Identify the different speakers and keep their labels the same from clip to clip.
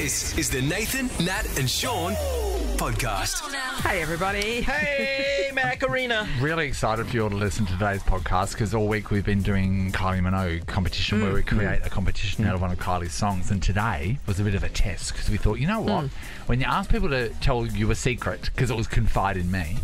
Speaker 1: This is the Nathan, Nat, and Sean podcast.
Speaker 2: Hey, everybody.
Speaker 3: Hey, Macarena.
Speaker 4: Really excited for you all to listen to today's podcast because all week we've been doing Kylie Minogue competition where mm, we create mm. a competition out of one of Kylie's songs. And today was a bit of a test because we thought, you know what? Mm. When you ask people to tell you a secret because it was confide in me,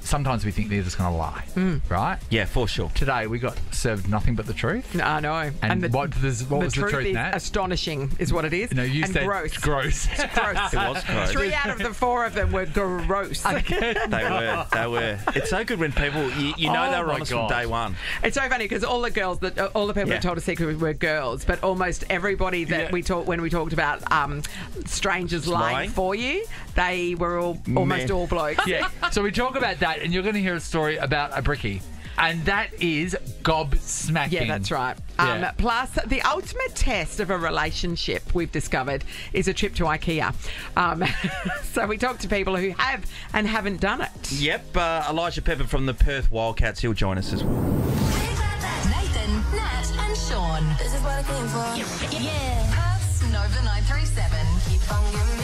Speaker 4: sometimes we think they're just going to lie, right?
Speaker 3: Yeah, for sure.
Speaker 4: Today we got served nothing but the truth.
Speaker 2: I know.
Speaker 4: And, what, this, what
Speaker 2: the
Speaker 4: was
Speaker 2: truth
Speaker 4: the truth,
Speaker 2: is
Speaker 4: Nat?
Speaker 2: astonishing, is what it is.
Speaker 4: no, you
Speaker 2: and
Speaker 4: said
Speaker 2: gross.
Speaker 4: gross.
Speaker 2: gross.
Speaker 3: It was gross.
Speaker 2: Three out of the four of them were gross.
Speaker 3: They were. They were. It's so good when people, you, you know,
Speaker 4: Oh
Speaker 3: they were
Speaker 4: my
Speaker 3: honest
Speaker 4: God.
Speaker 3: from day one.
Speaker 2: It's so funny because all the girls that all the people
Speaker 3: Yeah.
Speaker 2: that told a secret were girls, but almost everybody that
Speaker 3: Yeah.
Speaker 2: we talked when we talked about um, strangers lying,
Speaker 3: Lying.
Speaker 2: for you, they were all almost
Speaker 3: Meh.
Speaker 2: all blokes.
Speaker 4: yeah. So we talk about that, and you're going to hear a story about a bricky. and that is gobsmacking.
Speaker 2: Yeah, that's right. Um,
Speaker 4: Yeah.
Speaker 2: Plus, the ultimate test of a relationship we've discovered is a trip to IKEA. Um, so we talk to people who have and haven't done it.
Speaker 3: Yep, uh, Elijah Pepper from the Perth Wildcats. He'll join us as well.
Speaker 5: Nathan, Nat, and Sean. This is what I came for. Yeah. Perth's Nova 937. Keep on giving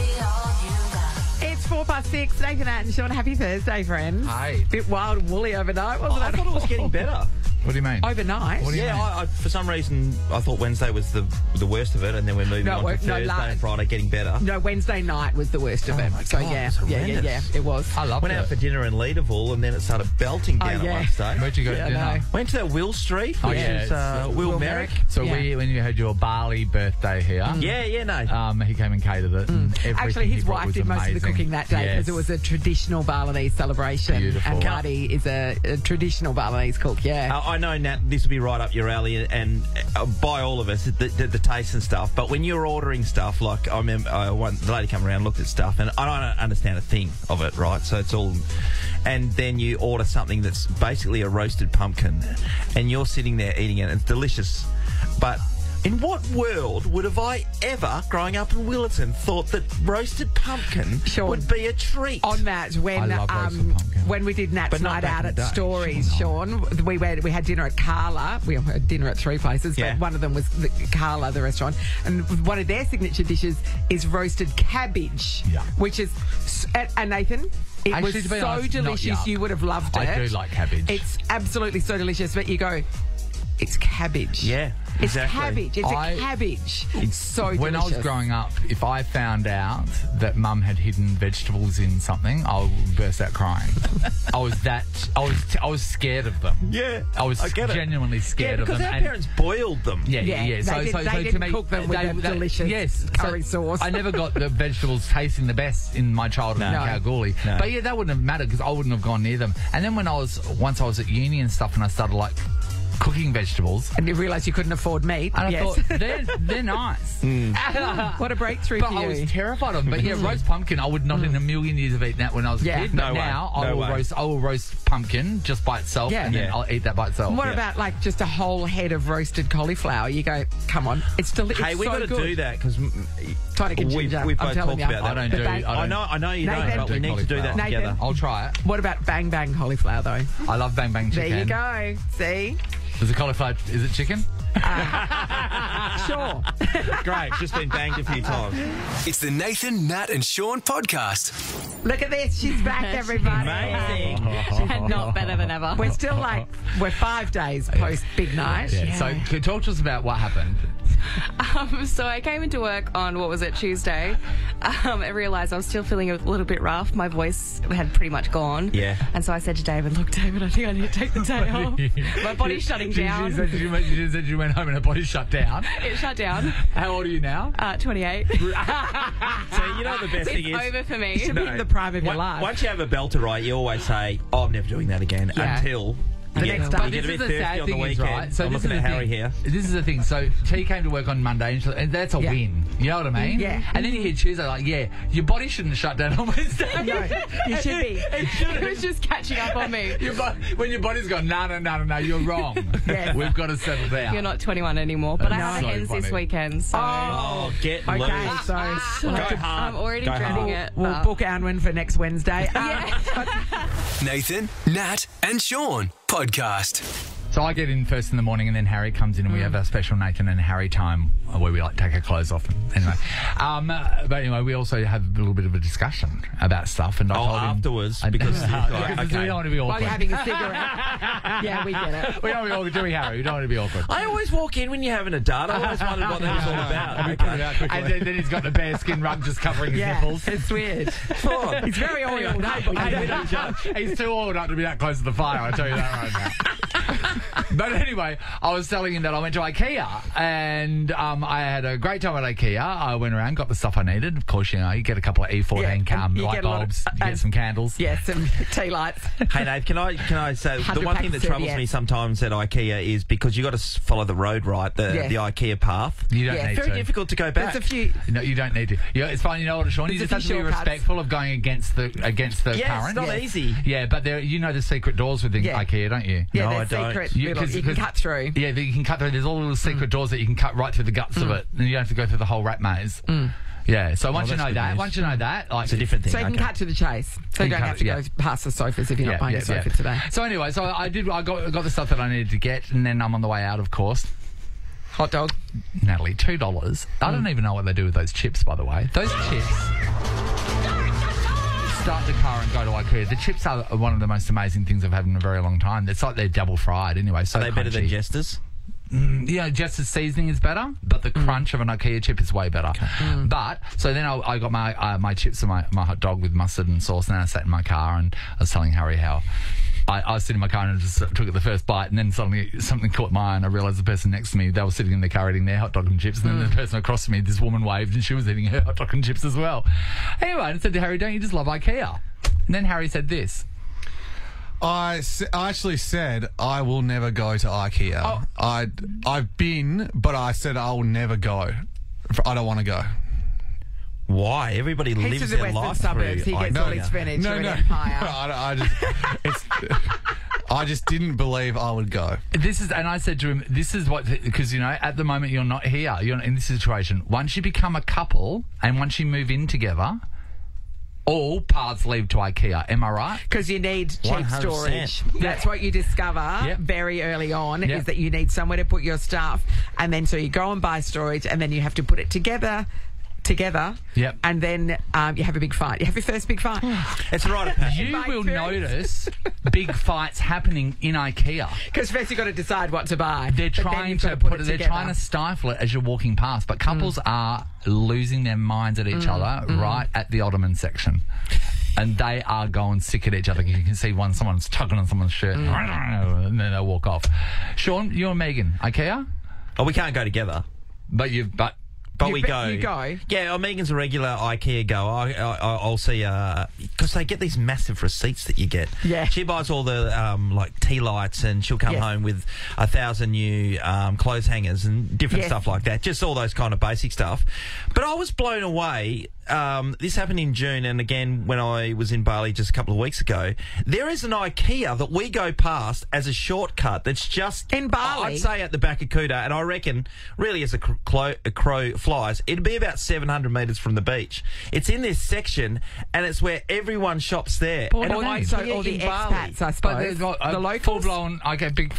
Speaker 2: It's four past six. Nathan Nat and Sean, happy Thursday, friends.
Speaker 4: Hi.
Speaker 2: Bit wild and woolly overnight, wasn't
Speaker 3: I
Speaker 2: it?
Speaker 3: Oh, I thought it was getting better.
Speaker 4: What do you mean?
Speaker 2: Overnight?
Speaker 4: What do you
Speaker 3: Yeah,
Speaker 4: mean?
Speaker 3: I, I, for some reason, I thought Wednesday was the the worst of it, and then we're moving
Speaker 2: No,
Speaker 3: on to
Speaker 2: no,
Speaker 3: Thursday
Speaker 2: la-
Speaker 3: and Friday getting better.
Speaker 2: No, Wednesday night was the worst of
Speaker 3: Oh
Speaker 2: it.
Speaker 3: my
Speaker 2: so
Speaker 3: God,
Speaker 2: yeah,
Speaker 3: it's
Speaker 2: yeah, yeah, yeah, it was.
Speaker 4: I love
Speaker 3: Went out for dinner in Leederville, and then it started belting down
Speaker 2: Oh, yeah.
Speaker 3: at one stage.
Speaker 4: Where'd you go
Speaker 2: Yeah,
Speaker 4: to
Speaker 2: I
Speaker 4: dinner?
Speaker 2: know.
Speaker 3: Went to that Will Street,
Speaker 4: Oh,
Speaker 3: which
Speaker 4: yeah,
Speaker 3: is uh,
Speaker 4: uh,
Speaker 3: Will,
Speaker 2: Will
Speaker 3: Merrick.
Speaker 2: Merrick.
Speaker 4: So
Speaker 2: Yeah.
Speaker 4: we, when you had your Bali birthday here,
Speaker 3: Yeah, yeah, no.
Speaker 4: um, he came and catered it. And
Speaker 2: Actually, his
Speaker 4: brought
Speaker 2: wife did most of the cooking that day because it was a traditional Balinese celebration. And Marty is a, a traditional Balinese cook, yeah.
Speaker 3: I know, Nat, this will be right up your alley, and, and uh, by all of us, the, the, the taste and stuff. But when you're ordering stuff, like I remember, uh, the lady come around, looked at stuff, and I don't understand a thing of it, right? So it's all, and then you order something that's basically a roasted pumpkin, and you're sitting there eating it, and it's delicious, but. In what world would have I ever, growing up in Willetton, thought that roasted pumpkin
Speaker 2: Sean,
Speaker 3: would be a treat?
Speaker 2: on that when
Speaker 4: I love roasted
Speaker 2: um, when we did Nat's
Speaker 3: But
Speaker 2: night out at
Speaker 3: day.
Speaker 2: Stories, Sean, we went, we had dinner at Carla. We had dinner at three places,
Speaker 3: Yeah.
Speaker 2: but one of them was the Carla, the restaurant, and one of their signature dishes is roasted cabbage,
Speaker 4: Yeah.
Speaker 2: which is and, and Nathan. It
Speaker 4: Actually,
Speaker 2: was so
Speaker 4: honest,
Speaker 2: delicious. You would have loved it.
Speaker 4: I do like cabbage.
Speaker 2: It's absolutely so delicious. But you go, it's cabbage.
Speaker 3: Yeah,
Speaker 2: It's
Speaker 3: exactly.
Speaker 2: cabbage. It's
Speaker 4: I-
Speaker 2: a cabbage. It's so delicious.
Speaker 4: When I was growing up, if I found out that mum had hidden vegetables in something, I would burst out crying. I was that. I was. I was scared of them.
Speaker 3: Yeah,
Speaker 4: I was
Speaker 3: I get it.
Speaker 4: genuinely
Speaker 3: yeah,
Speaker 4: scared of
Speaker 3: because
Speaker 4: them.
Speaker 3: our
Speaker 4: and-
Speaker 3: parents boiled them.
Speaker 4: Yeah, yeah,
Speaker 2: Yeah,
Speaker 4: yeah.
Speaker 2: they
Speaker 4: So,
Speaker 2: did-
Speaker 4: so,
Speaker 2: they
Speaker 4: so to
Speaker 2: didn't
Speaker 4: me,
Speaker 2: cook them with
Speaker 4: they-
Speaker 2: the
Speaker 4: they-
Speaker 2: delicious
Speaker 4: yes,
Speaker 2: curry
Speaker 4: so
Speaker 2: sauce.
Speaker 4: I never got the vegetables tasting the best in my childhood
Speaker 3: No.
Speaker 4: in Kalgoorlie.
Speaker 3: No.
Speaker 4: But yeah, that wouldn't have mattered because I wouldn't have gone near them. And then when I was once I was at uni and stuff, and I started like cooking vegetables.
Speaker 2: and you realised you couldn't afford meat.
Speaker 4: And I
Speaker 2: yes.
Speaker 4: thought they're they're nice, mm.
Speaker 2: what a breakthrough
Speaker 4: but
Speaker 2: for
Speaker 4: I was terrified of them. But yeah, mm. roast pumpkin, I would not mm. in a million years have eaten that when I was
Speaker 2: Yeah.
Speaker 4: a kid.
Speaker 3: No
Speaker 4: but
Speaker 3: way.
Speaker 4: now I
Speaker 3: No
Speaker 4: will
Speaker 3: way.
Speaker 4: roast I will roast pumpkin just by itself,
Speaker 2: Yeah.
Speaker 4: and then
Speaker 3: Yeah.
Speaker 4: I'll eat that by itself.
Speaker 2: What
Speaker 3: Yeah.
Speaker 2: about like just a whole head of roasted cauliflower? You go, come on, it's delicious.
Speaker 3: Hey, we've
Speaker 2: so
Speaker 3: got to
Speaker 2: good.
Speaker 3: do that because
Speaker 2: Tonic and
Speaker 3: we've,
Speaker 2: ginger,
Speaker 3: we've
Speaker 2: I'm
Speaker 3: both
Speaker 2: telling
Speaker 3: talked
Speaker 2: you.
Speaker 3: about that.
Speaker 4: I don't
Speaker 2: But
Speaker 4: do.
Speaker 2: they-
Speaker 4: I,
Speaker 3: I
Speaker 4: don't,
Speaker 3: know, I know you
Speaker 2: Nathan-
Speaker 3: don't, but we need to do that
Speaker 4: Nathan.
Speaker 3: together.
Speaker 4: I'll try it.
Speaker 2: What about bang bang cauliflower though?
Speaker 4: I love bang bang chicken.
Speaker 2: There you go. See,
Speaker 4: Is it cauliflower? Is it chicken?
Speaker 2: sure.
Speaker 3: Great, just been banged a few times.
Speaker 1: It's the Nathan, Nat, and Sean podcast.
Speaker 2: Look at this. She's back, everybody.
Speaker 3: Amazing.
Speaker 6: and not better than ever.
Speaker 2: We're still like we're five days post big night.
Speaker 4: Yeah. So, can you talk to us about what happened?
Speaker 6: Um, so I came into work on what was it Tuesday. Um, I realised I was still feeling a little bit rough. My voice had pretty much gone.
Speaker 3: Yeah.
Speaker 6: And so I said to David, "Look, David, I think I need to take the day off. My body's shutting
Speaker 4: She-
Speaker 6: down.
Speaker 4: She said you, went- she said you went home and her body shut down.
Speaker 6: it shut down.
Speaker 4: How old are you now?
Speaker 6: Uh, 28.
Speaker 3: So you know the best thing is.
Speaker 6: over for me.
Speaker 2: Should be in the prime of your life.
Speaker 3: Once you have a belter right, you always say, oh, I'm never doing that again
Speaker 2: Yeah.
Speaker 3: until
Speaker 2: The
Speaker 3: you
Speaker 2: next
Speaker 3: get,
Speaker 2: day.
Speaker 3: you get a
Speaker 4: this
Speaker 3: bit
Speaker 4: is the sad
Speaker 3: on the
Speaker 4: thing is, right? So
Speaker 3: I'm
Speaker 4: this
Speaker 3: looking
Speaker 4: is
Speaker 3: at
Speaker 4: the
Speaker 3: Harry
Speaker 4: thing.
Speaker 3: here.
Speaker 4: This is the thing. So T came to work on Monday, and, she, and that's a
Speaker 2: Yeah.
Speaker 4: win. You know what I mm, mean?
Speaker 2: Yeah.
Speaker 4: And then you hear Tuesday, like, yeah, your body shouldn't shut down on Wednesday.
Speaker 2: No, you should be.
Speaker 4: It
Speaker 6: it
Speaker 4: shouldn't.
Speaker 6: was just catching up on me.
Speaker 4: Your bo- when your body's gone, no, no, no, no, no, you're wrong.
Speaker 2: Yes.
Speaker 4: We've got to settle down.
Speaker 6: You're not 21 anymore, but I
Speaker 4: No.
Speaker 6: have
Speaker 4: So
Speaker 6: a hens this weekend, so
Speaker 3: Oh, get
Speaker 2: Okay,
Speaker 3: loose.
Speaker 2: so
Speaker 3: Go
Speaker 2: we'll, have to-
Speaker 3: hard.
Speaker 6: I'm already
Speaker 3: Go
Speaker 6: dreading it.
Speaker 2: we'll book Anwen for next Wednesday.
Speaker 6: Uh,
Speaker 1: Nathan, Nat, and Sean podcast.
Speaker 4: So I get in first in the morning, and then Harry comes in, and we have our special Nathan and Harry time uh, where we like take our clothes off. Anyway, um, uh, but anyway, we also have a little bit of a discussion about stuff. And I
Speaker 3: Oh,
Speaker 4: told him
Speaker 3: afterwards,
Speaker 4: I-
Speaker 3: because you've got- okay.
Speaker 4: we don't want to be
Speaker 2: While
Speaker 4: awkward.
Speaker 2: you're having a cigarette. yeah, we get it.
Speaker 4: we don't want to be awkward, do we, Harry? We don't want to be awkward.
Speaker 3: I always walk in when you're having a dart. I always wondered what that was all about. Okay.
Speaker 4: and then, then he's got the bearskin rug just covering his
Speaker 2: Yeah,
Speaker 4: nipples.
Speaker 2: it's weird. He's very oiled up.
Speaker 4: He's too old not to be that close to the fire, I tell you that right now. but anyway, I was telling him that I went to IKEA and um, I had a great time at IKEA. I went around, got the stuff I needed. Of course, you know, you get a couple of E14
Speaker 2: Yeah, and
Speaker 4: um,
Speaker 2: you
Speaker 4: light
Speaker 2: get a lot of-
Speaker 4: bulbs, you get some candles.
Speaker 2: Yeah, some tea lights.
Speaker 3: Hey Nate, can I can I say the one thing that troubles
Speaker 2: serviettes.
Speaker 3: me sometimes at IKEA is because you got to follow the road right, the
Speaker 2: Yeah.
Speaker 3: the IKEA path.
Speaker 4: You don't
Speaker 2: Yeah,
Speaker 4: need
Speaker 3: Very
Speaker 4: to.
Speaker 3: difficult to go back.
Speaker 2: There's a few.
Speaker 4: No, you don't need to. Yeah, it's fine. You know what, Sean? You
Speaker 2: There's
Speaker 4: just have to be respectful of going against the against the
Speaker 3: Yeah,
Speaker 4: current.
Speaker 3: it's not
Speaker 2: Yes.
Speaker 3: easy.
Speaker 4: Yeah, but there, you know the secret doors within
Speaker 2: Yeah.
Speaker 4: IKEA, don't you?
Speaker 2: Yeah,
Speaker 3: No,
Speaker 2: they're
Speaker 3: I don't.
Speaker 2: secret.
Speaker 4: You- 'cause-
Speaker 2: You, can cut through.
Speaker 4: Yeah, that you can cut through. There's all little secret mm. doors that you can cut right through the guts of mm. it, and you don't have to go through the whole rat maze. Mm. Yeah. So once oh,
Speaker 3: you
Speaker 4: know that,
Speaker 3: news.
Speaker 4: once you know that, like
Speaker 3: It's a different thing.
Speaker 2: So you can
Speaker 3: okay.
Speaker 2: cut to the chase. So you
Speaker 4: You
Speaker 2: don't
Speaker 4: cut
Speaker 2: have
Speaker 4: it,
Speaker 2: to
Speaker 4: yeah.
Speaker 2: go past the sofas if you're not buying a sofa today.
Speaker 4: So anyway, so I did. I got got the stuff that I needed to get, and then I'm on the way out. Of course,
Speaker 2: Hot dog.
Speaker 4: Natalie, two dollars. I don't even know what they do with those chips. By the way, those chips. Start the car and go to IKEA. The chips are one of the most amazing things I've had in a very long time. It's like they're double fried anyway. So
Speaker 3: Are they better than
Speaker 4: crunchy.
Speaker 3: jesters?
Speaker 4: Mm, yeah, just the seasoning is better, but the mm. crunch of an IKEA chip is way better. Mm. But so then I, I got my uh, my chips and my, my hot dog with mustard and sauce, and then I sat in my car and I was telling Harry how. I, I was sitting in my car and just took it the first bite, and then suddenly something caught my eye, and I realised the person next to me they were sitting in the car eating their hot dog and chips, and then the mm. person across from me, this woman waved, and she was eating her hot dog and chips as well. Anyway, I said to Harry, "Don't you just love IKEA?" And then Harry said this.
Speaker 7: I, s- I actually said I will never go to IKEA.
Speaker 2: Oh.
Speaker 7: I I've been, but I said I will never go. I don't want to go.
Speaker 3: Why? Everybody
Speaker 2: He's
Speaker 3: lives
Speaker 2: to the
Speaker 3: their
Speaker 2: western
Speaker 3: life
Speaker 2: suburbs. He gets all his furniture
Speaker 7: No,
Speaker 2: and
Speaker 7: no,
Speaker 2: empire.
Speaker 7: I, I just it's, I just didn't believe I would go.
Speaker 4: This is, and I said to him, "This is what because you know at the moment you're not here. You're not in this situation. Once you become a couple and once you move in together, all paths lead to IKEA. Am I right?
Speaker 2: Because you need cheap
Speaker 3: 100%.
Speaker 2: storage. That's what you discover
Speaker 4: Yep.
Speaker 2: very early on
Speaker 4: Yep.
Speaker 2: is that you need somewhere to put your stuff. And then so you go and buy storage and then you have to put it together together.
Speaker 4: Yep.
Speaker 2: And then um, you have a big fight. You have your first big fight.
Speaker 3: It's a rite of passage.
Speaker 4: You will
Speaker 2: experience.
Speaker 4: notice big fights happening in IKEA.
Speaker 2: Because first you've got to decide what to buy.
Speaker 4: They're trying
Speaker 2: you've
Speaker 4: to
Speaker 2: put,
Speaker 4: put
Speaker 2: it
Speaker 4: it. They're
Speaker 2: together.
Speaker 4: trying to stifle it as you're walking past. But couples mm. are losing their minds at each mm. other mm. right at the Ottoman section. And they are going sick at each other. You can see one, someone's tugging on someone's shirt, and then they walk off. Sean, you and Megan, IKEA,
Speaker 3: Oh, we can't go together.
Speaker 4: but you've but
Speaker 3: But
Speaker 2: You-
Speaker 3: we go.
Speaker 2: you go?
Speaker 3: Yeah, oh, Megan's a regular IKEA goer. I, I, I'll see because they get these massive receipts that you get.
Speaker 2: Yeah.
Speaker 3: she buys all the um, like tea lights, and she'll come
Speaker 2: Yes.
Speaker 3: home with a thousand new um, clothes hangers and different
Speaker 2: Yes.
Speaker 3: stuff like that. Just all those kind of basic stuff. But I was blown away. Um, this happened in June, and again when I was in Bali just a couple of weeks ago. There is an IKEA that we go past as a shortcut. That's just
Speaker 2: In Bali?
Speaker 3: I'd say at the back of Kuta, and I reckon, really, as a, clo- a crow flies, it'd be about 700 metres from the beach. It's in this section, and it's where everyone shops there. And
Speaker 4: you
Speaker 3: I'm?
Speaker 2: So all the
Speaker 3: Bali.
Speaker 2: expats, I suppose. the
Speaker 4: a
Speaker 2: locals.
Speaker 4: full blown. Okay, big.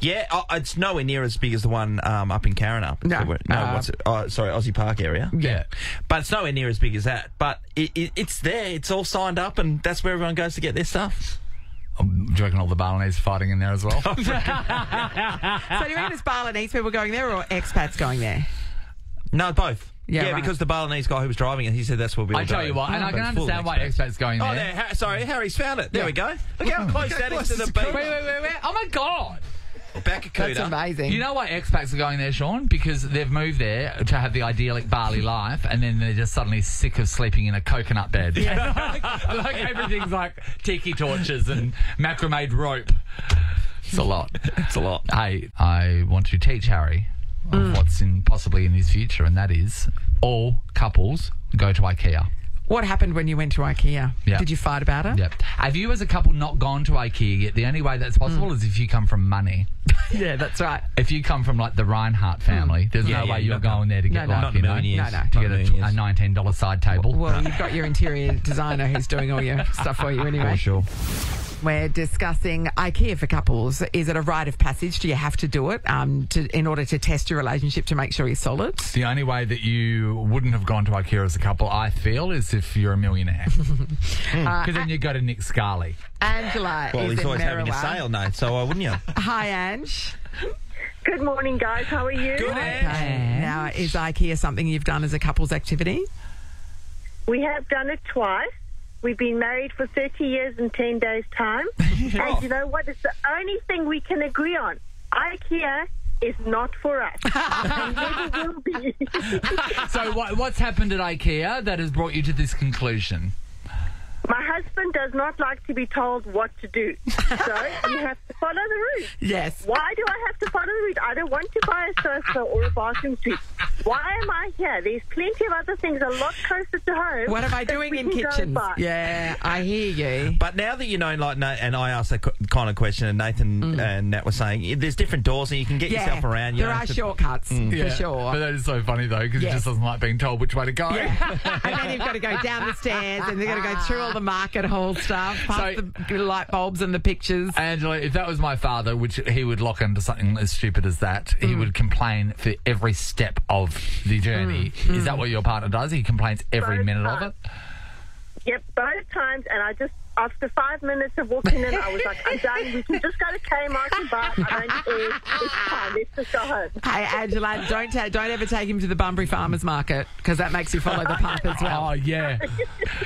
Speaker 3: Yeah, uh, it's nowhere near as big as the one um, up in Karana.
Speaker 2: No.
Speaker 3: no,
Speaker 2: Uh,
Speaker 3: what's it? Oh, sorry, Aussie Park area.
Speaker 4: Yeah.
Speaker 3: But it's nowhere near as big as that. But it, it, it's there. It's all signed up, and that's where everyone goes to get their stuff.
Speaker 4: Do you reckon all the Balinese fighting in there as well?
Speaker 2: So do you reckon it's Balinese people going there or expats going there?
Speaker 3: No, both.
Speaker 2: Yeah,
Speaker 3: Yeah,
Speaker 2: right.
Speaker 3: because the Balinese guy who was driving it, he said that's where we
Speaker 4: I tell you what, and I can understand why expats going oh, there.
Speaker 3: Oh, there. Ha- sorry, Harry's found it. There
Speaker 2: Yeah.
Speaker 3: we go. Look how close that is to the
Speaker 7: close
Speaker 3: beach.
Speaker 4: Wait, wait, wait, wait! Oh my god!
Speaker 3: Back
Speaker 2: That's amazing.
Speaker 4: You know why expats are going there, Sean? Because they've moved there to have the idyllic Bali life, and then they're just suddenly sick of sleeping in a coconut bed. like, like everything's like tiki torches and macrame rope. It's a lot. It's a lot. Hey, I want to teach Harry of what's in possibly in his future, and that is all couples go to IKEA.
Speaker 2: What happened when you went to IKEA?
Speaker 4: Yeah.
Speaker 2: Did you fight about it?
Speaker 4: Yep. Have you, as a couple, not gone to IKEA yet? The only way that's possible hmm. is if you come from money.
Speaker 2: Yeah, that's right.
Speaker 4: If you come from like the Rinehart family, hmm. there's
Speaker 3: Yeah,
Speaker 4: no
Speaker 3: yeah,
Speaker 4: way
Speaker 3: you're
Speaker 4: you're
Speaker 3: not
Speaker 4: going there to get
Speaker 2: no,
Speaker 4: like
Speaker 3: Not
Speaker 4: you
Speaker 3: a
Speaker 4: know.
Speaker 2: No, no.
Speaker 4: to
Speaker 3: Not
Speaker 4: get a, a nineteen dollar side table.
Speaker 2: Well, you've got your interior designer who's doing all your stuff for you anyway.
Speaker 3: For sure.
Speaker 2: We're discussing IKEA for couples. Is it a rite of passage? Do you have to do it um, to, in order to test your relationship to make sure you're solid?
Speaker 4: The only way that you wouldn't have gone to IKEA as a couple, I feel, is if you're a millionaire. Because then you go to Nick Scali.
Speaker 2: Angela
Speaker 3: Well,
Speaker 2: is
Speaker 3: he's
Speaker 2: in
Speaker 3: always having a
Speaker 2: Merriwa.
Speaker 3: sale, no? So why wouldn't you?
Speaker 2: Hi, Ange.
Speaker 8: Good morning, guys. How are you? Good.
Speaker 2: Okay. Now, is IKEA something you've done as a couples activity?
Speaker 8: We have done it twice. We've been married for 30 years and 10 days' time. and oh. you know what? It's the only thing we can agree on. IKEA is not for us. and never will be.
Speaker 4: So what, what's happened at IKEA that has brought you to this conclusion?
Speaker 8: My husband does not like to be told what to do. So you have to follow the route.
Speaker 2: Yes.
Speaker 8: Why do I have to follow the route? I don't want to buy a sofa or a bathroom suite. Why am I here? There's plenty of other things a lot closer to home.
Speaker 2: What am I doing in
Speaker 8: can go
Speaker 2: kitchens? Yeah, I hear you.
Speaker 3: But now that you know, like, and I asked that kind of question, and Nathan and Nat were saying, there's different doors and you can get
Speaker 2: Mm. Yeah,
Speaker 3: yourself around. You
Speaker 2: there
Speaker 3: don't
Speaker 2: are
Speaker 3: to-
Speaker 2: shortcuts for sure.
Speaker 4: But that is so funny, though, because
Speaker 2: Yes.
Speaker 4: he just doesn't like being told which way to go.
Speaker 2: Yeah. and then you've got to go down the stairs and they've got to go through all the market hall stuff, past
Speaker 4: So-
Speaker 2: the light bulbs and the pictures.
Speaker 4: Angela, if that was my father, which he would lock into something as stupid as that, he
Speaker 2: Mm.
Speaker 4: would complain for every step of the journey.
Speaker 2: Mm.
Speaker 4: Is that what your partner does? He complains every
Speaker 8: Both
Speaker 4: minute of it?
Speaker 8: Yep, both times, and I just after five minutes of walking in, I was like, I'm done. We can just go to Kmart and buy. I don't care. It's fine. Let's just go home.
Speaker 2: Hey, Angela, don't ta- don't ever take him to the Bunbury Farmers Market because that makes you follow the path as well.
Speaker 4: Oh, yeah.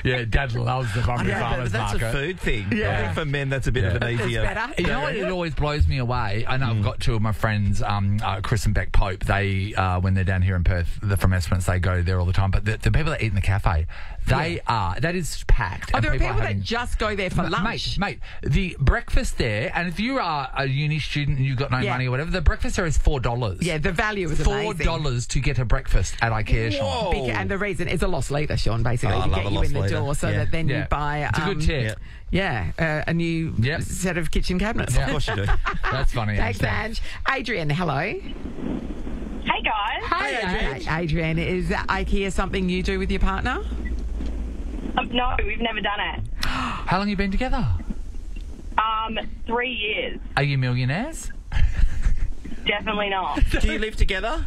Speaker 4: yeah, Dad loves the Bunbury
Speaker 3: Yeah, but
Speaker 4: Farmers
Speaker 3: that's
Speaker 4: Market.
Speaker 3: a food thing.
Speaker 2: Yeah.
Speaker 3: I think for men, that's a bit of an
Speaker 2: It's
Speaker 3: easier.
Speaker 2: better.
Speaker 4: You know what? It always blows me away. I know
Speaker 3: Mm.
Speaker 4: I've got two of my friends, um, uh, Chris and Beck Pope. They, uh, when they're down here in Perth, they're from Esperance, they go there all the time. But the, the people that eat in the cafe, they are that is packed.
Speaker 2: Oh,
Speaker 4: and
Speaker 2: there are people
Speaker 4: having-
Speaker 2: that just go there for
Speaker 4: Ma-
Speaker 2: lunch.
Speaker 4: Mate, mate, the breakfast there, and if you are a uni student and you've got no
Speaker 2: Yeah.
Speaker 4: money or whatever, the breakfast there is four dollars.
Speaker 2: Yeah, the value is
Speaker 4: four
Speaker 2: amazing.
Speaker 4: dollars to get a breakfast at IKEA. Sean.
Speaker 2: Bec- and the reason is a loss leader, Sean, basically,
Speaker 3: Oh, I
Speaker 2: to
Speaker 3: love
Speaker 2: get
Speaker 3: a
Speaker 2: you in the
Speaker 3: leader.
Speaker 2: door so
Speaker 3: Yeah.
Speaker 2: that then you
Speaker 4: Yeah.
Speaker 2: buy
Speaker 4: It's a good
Speaker 2: um,
Speaker 4: tip.
Speaker 2: Yeah, uh, a new
Speaker 4: Yep.
Speaker 2: set of kitchen cabinets.
Speaker 3: Of course you do.
Speaker 4: That's funny.
Speaker 2: Thanks,
Speaker 4: actually.
Speaker 2: Ange. Adrian, hello.
Speaker 9: Hey guys.
Speaker 2: Hey, Adrian. Adrian, is IKEA something you do with your partner?
Speaker 9: Um, no, we've never done it.
Speaker 4: How long you been together?
Speaker 9: Um, three years.
Speaker 4: Are you millionaires?
Speaker 9: Definitely not.
Speaker 3: Do you live together?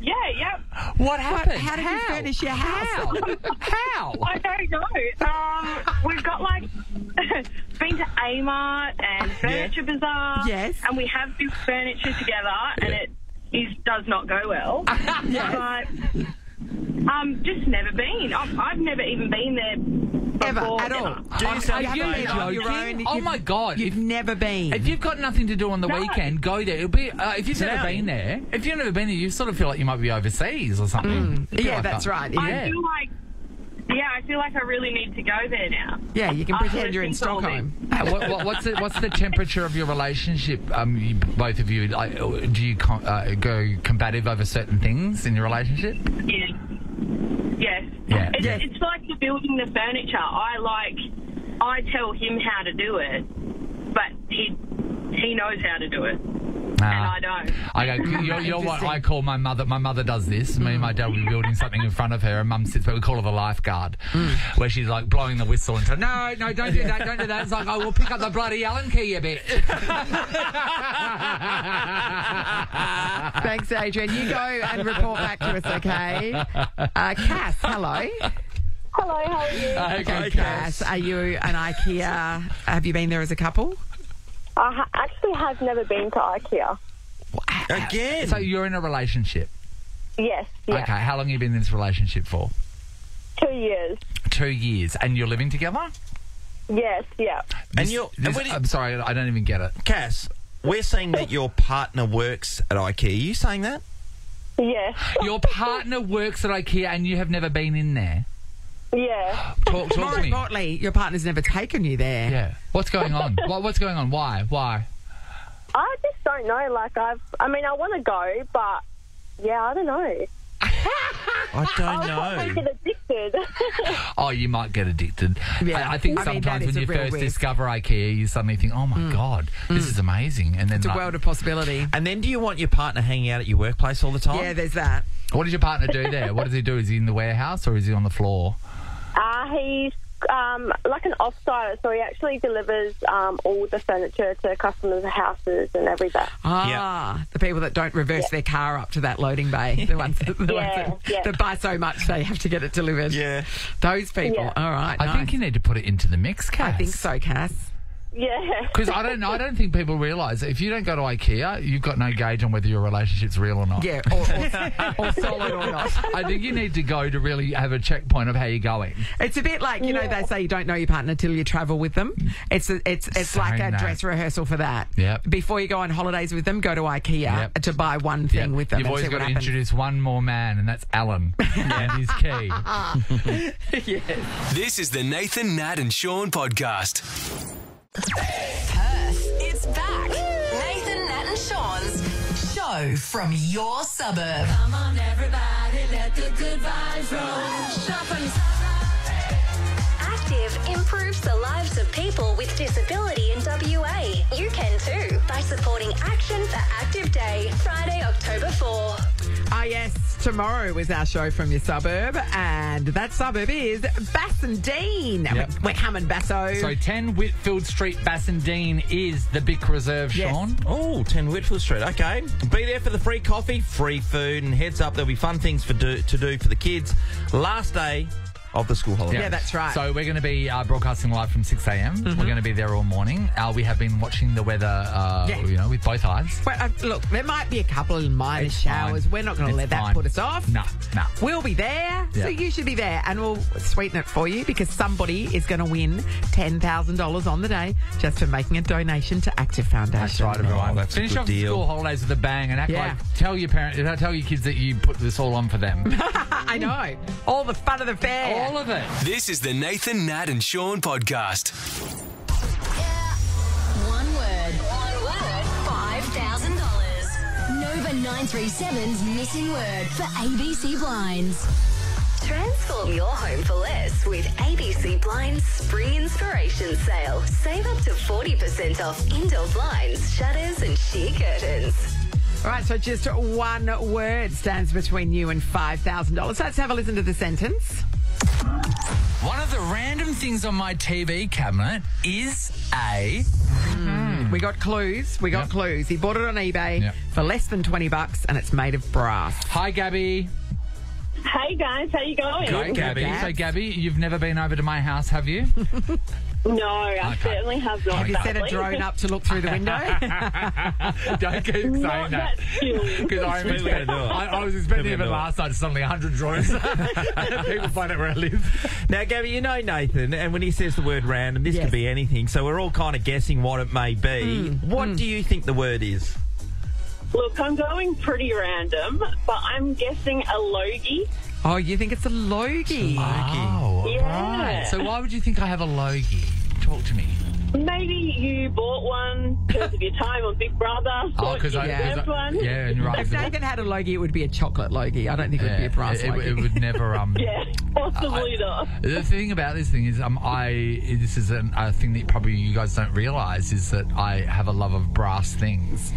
Speaker 9: Yeah, yep.
Speaker 4: What happened?
Speaker 2: how did you furnish your house?
Speaker 4: How?
Speaker 9: I don't know. Um, we've got like been to Amart and Furniture Bazaar.
Speaker 2: Yes.
Speaker 9: And we have this furniture together, and it is does not go well. But um, just never been. I've, I've never even been there
Speaker 2: Ever,
Speaker 9: before.
Speaker 2: at all?
Speaker 9: ever.
Speaker 3: Do
Speaker 2: Are you been on your
Speaker 4: joking?
Speaker 2: own?
Speaker 4: Oh
Speaker 2: You've-
Speaker 4: my God,
Speaker 2: You've
Speaker 4: if-
Speaker 2: never been.
Speaker 4: If you've got nothing to do on the
Speaker 9: No.
Speaker 4: weekend, go there. It'll be uh, if you've never
Speaker 3: outing.
Speaker 4: been there. If you've never been there, you sort of feel like you might be overseas or something. You feel
Speaker 2: yeah,
Speaker 4: like
Speaker 2: that's
Speaker 4: that.
Speaker 2: right.
Speaker 9: I
Speaker 2: Yeah.
Speaker 9: feel like, yeah, I feel like I really need to go there now.
Speaker 2: yeah, you can
Speaker 9: After
Speaker 2: pretend you're in
Speaker 9: it's been told.
Speaker 2: Stockholm.
Speaker 4: Uh, what, what, what's the what's the temperature of your relationship? Um, you, both of you, like, do you com- uh, go combative over certain things in your relationship?
Speaker 9: Yes. Yes.
Speaker 4: Yeah.
Speaker 9: It's,
Speaker 2: Yeah.
Speaker 9: it's like the building the furniture. I like, I tell him how to do it, but he he knows how to do it, and I don't.
Speaker 4: I go, you're, you're what I call my mother. My mother does this. Me and my dad will be building something in front of her, and mum sits, but we call her the lifeguard, where she's like blowing the whistle and saying, no, no, don't do that, don't do that. It's like, oh, we'll pick up the bloody Allen key a bit.
Speaker 2: Thanks, Adrian. You go and report back to us, okay? Uh, Cass, hello.
Speaker 8: Hello, how are you?
Speaker 2: Okay, Cass, are you an IKEA? Have you been there as a couple?
Speaker 8: I ha- actually have never been to IKEA.
Speaker 3: Again.
Speaker 4: so you're in a relationship.
Speaker 8: Yes, yeah.
Speaker 4: Okay, how long have you been in this relationship for?
Speaker 8: Two years.
Speaker 4: Two years. And you're living together?
Speaker 8: Yes, yeah.
Speaker 3: and
Speaker 4: This-
Speaker 3: you're.
Speaker 4: this-
Speaker 3: and when you-
Speaker 4: I'm sorry, I don't even get it.
Speaker 3: Cass, we're saying that your partner works at IKEA. Are you saying that?
Speaker 8: Yes.
Speaker 4: Your partner works at IKEA and you have never been in there.
Speaker 8: Yeah.
Speaker 4: Talk, talk
Speaker 2: More
Speaker 4: to me.
Speaker 2: importantly, your partner's never taken you there.
Speaker 4: Yeah. What's going on? what, what's going on? Why? Why?
Speaker 8: I just don't know. Like, I've, I mean, I want to go, but yeah, I don't know.
Speaker 3: I don't know.
Speaker 8: I
Speaker 3: know.
Speaker 8: get addicted.
Speaker 4: Oh, you might get addicted.
Speaker 2: Yeah.
Speaker 4: I, I think
Speaker 2: I
Speaker 4: sometimes
Speaker 2: is
Speaker 4: when you first
Speaker 2: risk.
Speaker 4: discover IKEA, you suddenly think, "Oh my mm. god, this mm. is amazing!" And then,
Speaker 2: It's a
Speaker 4: like,
Speaker 2: world of possibility.
Speaker 3: And then do you want your partner hanging out at your workplace all the time?
Speaker 2: Yeah, there's that.
Speaker 4: what does your partner do there? What does he do? Is he in the warehouse or is he on the floor?
Speaker 8: Uh, he's um, like an off-site, so he actually delivers um, all the furniture to customers' houses and everything.
Speaker 2: Ah, the people that don't reverse their car up to that loading bay, the ones, that, the
Speaker 8: Yeah,
Speaker 2: ones that,
Speaker 8: yeah.
Speaker 2: that buy so much they have to get it delivered.
Speaker 3: Yeah.
Speaker 2: those people.
Speaker 8: Yeah.
Speaker 2: All right,
Speaker 4: I
Speaker 2: nice.
Speaker 4: think you need to put it into the mix, Cass.
Speaker 2: I think so, Cass.
Speaker 8: Yeah.
Speaker 4: Because I don't, I don't think people realise that if you don't go to IKEA, you've got no gauge on whether your relationship's real or not.
Speaker 2: Yeah, or, or, or solid or not.
Speaker 4: I think you need to go to really have a checkpoint of how you're going.
Speaker 2: It's a bit like you know they say you don't know your partner till you travel with them. It's a, it's it's like a
Speaker 4: that.
Speaker 2: dress rehearsal for that.
Speaker 4: Yep.
Speaker 2: Before you go on holidays with them, go to IKEA
Speaker 4: Yep.
Speaker 2: to buy one thing
Speaker 4: Yeah.
Speaker 2: with them.
Speaker 4: You've always got to
Speaker 2: happens.
Speaker 4: introduce one more man, and that's Alan. and his key.
Speaker 1: This is the Nathan, Nat, and Sean podcast.
Speaker 5: Perth, it's back. Nathan, Nat, and Sean's show from your suburb. Come on, everybody, let the good vibes roll. From Active improves the lives of people with disability in WA. You can too by supporting Action for Active Day, Friday, October 4.
Speaker 2: Ah, yes. Tomorrow is our show from your suburb, and that suburb is Bassendean.
Speaker 4: Yep.
Speaker 2: We're, we're coming, Basso.
Speaker 4: So 10 Whitfield Street, Bassendean is the Bic Reserve,
Speaker 2: Yes.
Speaker 4: Sean.
Speaker 3: Oh, 10 Whitfield Street. Okay. Be there for the free coffee, free food, and heads up, there'll be fun things for do, to do for the kids. Last day of the school holidays.
Speaker 2: Yeah, that's right.
Speaker 4: So we're going to be uh, broadcasting live from 6 a.m. We're going to be there all morning. Uh, we have been watching the weather, uh,
Speaker 2: Yeah.
Speaker 4: you know, with both eyes.
Speaker 2: Well, uh, look, there might be a couple of minor
Speaker 4: It's
Speaker 2: showers.
Speaker 4: fine.
Speaker 2: We're not going to
Speaker 4: It's
Speaker 2: let that put us off.
Speaker 4: No, no.
Speaker 2: We'll be there, so you should be there, and we'll sweeten it for you because somebody is going to win ten thousand dollars on the day just for making a donation to Active Foundation.
Speaker 4: That's right, everyone.
Speaker 3: Oh, that's a
Speaker 4: Finish
Speaker 3: good
Speaker 4: off the
Speaker 3: deal.
Speaker 4: school holidays with a bang and act
Speaker 2: Yeah.
Speaker 4: like tell your parents, tell your kids that you put this all on for them.
Speaker 2: I know all the fun of the fair.
Speaker 4: all of it.
Speaker 1: This is the Nathan, Nat, and Sean podcast.
Speaker 5: One word. One word. Five thousand dollars. Nova 937's missing word for ABC Blinds. Transform your home for less with ABC Blinds Spring Inspiration Sale. Save up to 40% off indoor blinds, shutters, and sheer curtains.
Speaker 2: All right, so just one word stands between you and five thousand dollars. Let's have a listen to the sentence.
Speaker 4: One of the random things on my TV cabinet is a. Hmm.
Speaker 2: We got clues. We got
Speaker 4: Yep.
Speaker 2: clues. He bought it on eBay
Speaker 4: Yep.
Speaker 2: for less than twenty bucks, and it's made of brass.
Speaker 4: Hi, Gabby.
Speaker 9: Hey guys, how you going?
Speaker 4: Great, Gabby.
Speaker 2: Gabs.
Speaker 4: So, Gabby, you've never been over to my house, have you?
Speaker 9: No, I
Speaker 4: Okay.
Speaker 9: certainly have not.
Speaker 2: Have you set a drone up to look through the window?
Speaker 4: Don't keep saying
Speaker 9: Not
Speaker 4: that.
Speaker 9: that.
Speaker 4: Because I,
Speaker 3: Sweet way to do it.
Speaker 4: I, I was expecting
Speaker 3: Good way to
Speaker 4: even
Speaker 3: do it.
Speaker 4: last night, suddenly 100 drones. People find out where I live.
Speaker 3: Now, Gabby, you know Nathan, and when he says the word random, this
Speaker 2: Yes.
Speaker 3: could be anything. So we're all kind of guessing what it may be. Hmm. What hmm. do you think the word is?
Speaker 9: Look, I'm going pretty random, but I'm guessing a logie.
Speaker 2: Oh, you think it's a logie?
Speaker 4: Oh,
Speaker 9: Yeah.
Speaker 4: right. So why would you think I have a logie? Talk to me.
Speaker 9: Maybe you bought one because of your time on Big Brother.
Speaker 4: Oh, because I,
Speaker 2: Yeah.
Speaker 9: deserved one.
Speaker 4: yeah, and you're right.
Speaker 2: If
Speaker 4: 'cause it-
Speaker 2: Nathan had a logie, it would be a chocolate logie. I don't think it would be a brass
Speaker 4: it, it,
Speaker 2: logie.
Speaker 4: it would never. Um,
Speaker 9: Yeah, possibly not.
Speaker 4: The thing about this thing is, um, I this is an, a thing that probably you guys don't realise is that I have a love of brass things.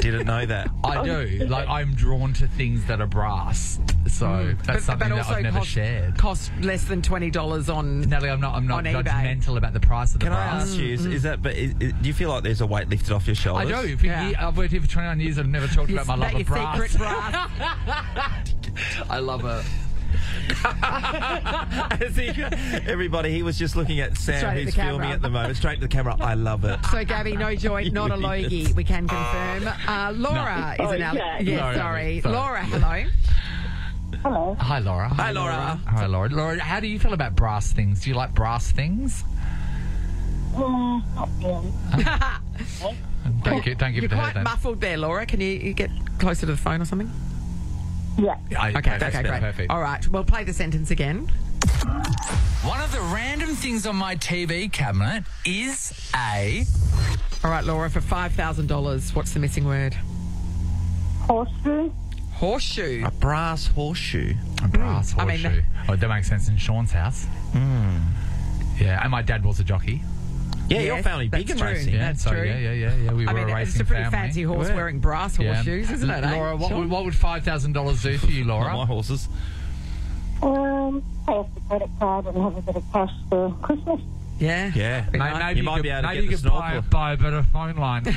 Speaker 3: Didn't know that.
Speaker 4: I do. Like I'm drawn to things that are brass. So that's something that I've never
Speaker 2: cost,
Speaker 4: shared.
Speaker 2: cost less than twenty dollars on.
Speaker 4: Natalie, I'm not. I'm not
Speaker 2: On eBay.
Speaker 4: judgmental about the price of the
Speaker 3: Can I
Speaker 4: brass.
Speaker 3: ask you, is, is that, but is, is- do you feel like there's a weight lifted off your shoulders?
Speaker 4: I do. For
Speaker 2: Yeah.
Speaker 4: ye- I've worked here for 29 years. I've never talked about my
Speaker 2: Is
Speaker 4: love
Speaker 2: that
Speaker 4: of
Speaker 2: your
Speaker 4: brass. I love it.
Speaker 3: As he- everybody, he was just looking at Sam,
Speaker 2: Straight
Speaker 3: who's
Speaker 2: the
Speaker 3: filming at the moment, straight to the camera. I love it.
Speaker 2: So, Gabby, no joint, not a logie. We can confirm. Uh, Laura is an
Speaker 9: Okay.
Speaker 2: al- Yeah,
Speaker 4: Sorry,
Speaker 2: sorry.
Speaker 4: sorry.
Speaker 2: Laura, hello.
Speaker 4: Hi, Laura.
Speaker 3: Hi, Laura.
Speaker 4: Hi, Laura. Laura, how do you feel about brass things? Do you like brass things?
Speaker 9: Mm,
Speaker 4: Don't give, don't give
Speaker 2: You're
Speaker 4: it to her
Speaker 2: quite
Speaker 4: then.
Speaker 2: muffled there, Laura. Can you, you get closer to the phone or something?
Speaker 9: Yeah.
Speaker 4: I-
Speaker 2: Okay,
Speaker 4: perfect,
Speaker 2: okay, great.
Speaker 4: Perfect.
Speaker 2: All right, we'll play the sentence again.
Speaker 4: One of the random things on my TV cabinet is a.
Speaker 2: All right, Laura, for $5,000, what's the missing word?
Speaker 9: Horseshoe.
Speaker 2: Horseshoe.
Speaker 3: A brass horseshoe.
Speaker 4: A brass
Speaker 2: I mean,
Speaker 4: horseshoe. oh, that makes sense in Sean's house. Yeah, and my dad was a jockey.
Speaker 3: Yeah, your
Speaker 2: Yes,
Speaker 3: family big in
Speaker 2: that's true.
Speaker 3: racing.
Speaker 4: Yeah,
Speaker 2: That's
Speaker 4: so
Speaker 2: true.
Speaker 4: yeah, yeah, yeah, yeah. We
Speaker 2: I
Speaker 4: were
Speaker 2: mean,
Speaker 4: a
Speaker 2: it's a pretty
Speaker 4: family.
Speaker 2: fancy horse
Speaker 3: Yeah.
Speaker 2: wearing brass
Speaker 4: Yeah.
Speaker 2: horseshoes, isn't it? eh?
Speaker 4: Laura, what
Speaker 2: Sure.
Speaker 4: would, what would five thousand dollars do for you,
Speaker 3: Not my horses.
Speaker 9: Um,
Speaker 10: um, pay off the credit card and have a bit of cash for Christmas.
Speaker 2: Yeah.
Speaker 3: Yeah.
Speaker 4: Maybe, maybe
Speaker 3: you might
Speaker 4: could,
Speaker 3: be able to
Speaker 4: maybe
Speaker 3: get
Speaker 4: you
Speaker 3: the
Speaker 4: could buy,
Speaker 3: snorkel.
Speaker 4: buy a better phone line.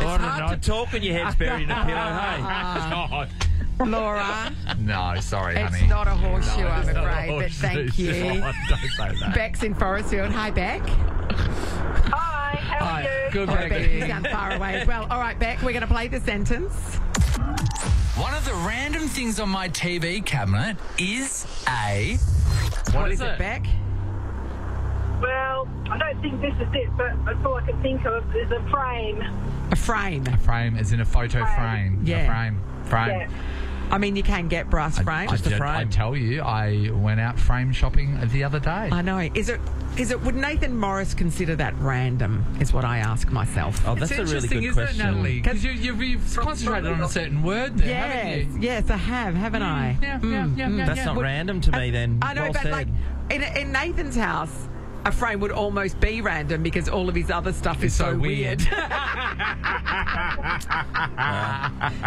Speaker 3: It's hard to talk when your head's buried in a pillow, hey?
Speaker 2: Laura,
Speaker 4: no, sorry,
Speaker 2: it's
Speaker 4: honey.
Speaker 2: not a horseshoe, I'm
Speaker 4: It's not
Speaker 2: afraid, but thank you.
Speaker 4: Don't say that.
Speaker 2: Beck's in Forestfield. Hi, Beck.
Speaker 8: Hi, how are
Speaker 4: Hi,
Speaker 8: you?
Speaker 4: good
Speaker 2: Oh, Beck,
Speaker 4: Becky.
Speaker 2: you sound far away as well. All right, Beck, we're going to play the sentence.
Speaker 11: One of the random things on my TV cabinet is a.
Speaker 2: what is it, Beck?
Speaker 9: Well, I don't think this is it, but that's all I can think of is a frame.
Speaker 2: A frame.
Speaker 4: A frame as in a photo frame.
Speaker 2: Yeah.
Speaker 4: A frame. Frame.
Speaker 9: Yeah.
Speaker 2: I mean, you can get brass frames.
Speaker 4: I,
Speaker 3: Just a
Speaker 4: did-
Speaker 3: frame.
Speaker 4: I tell you, I went out frame shopping the other day.
Speaker 2: I know. Is it? Is it? Would Nathan Morris consider that random? Is what I ask myself.
Speaker 3: Oh, that's
Speaker 4: it's
Speaker 3: a really
Speaker 4: interesting,
Speaker 3: good
Speaker 4: isn't
Speaker 3: question.
Speaker 4: it, Natalie? Because you, you've, you've concentrated on a certain word there,
Speaker 2: yes,
Speaker 4: haven't you?
Speaker 2: yes, I have, haven't mm, I?
Speaker 4: Yeah, yeah, mm, yeah, yeah,
Speaker 3: That's
Speaker 4: yeah.
Speaker 3: not random to me then.
Speaker 2: I know,
Speaker 3: well
Speaker 2: but
Speaker 3: said.
Speaker 2: like in, in Nathan's house, a frame would almost be random because all of his other stuff is so,
Speaker 4: so
Speaker 2: weird.
Speaker 4: weird.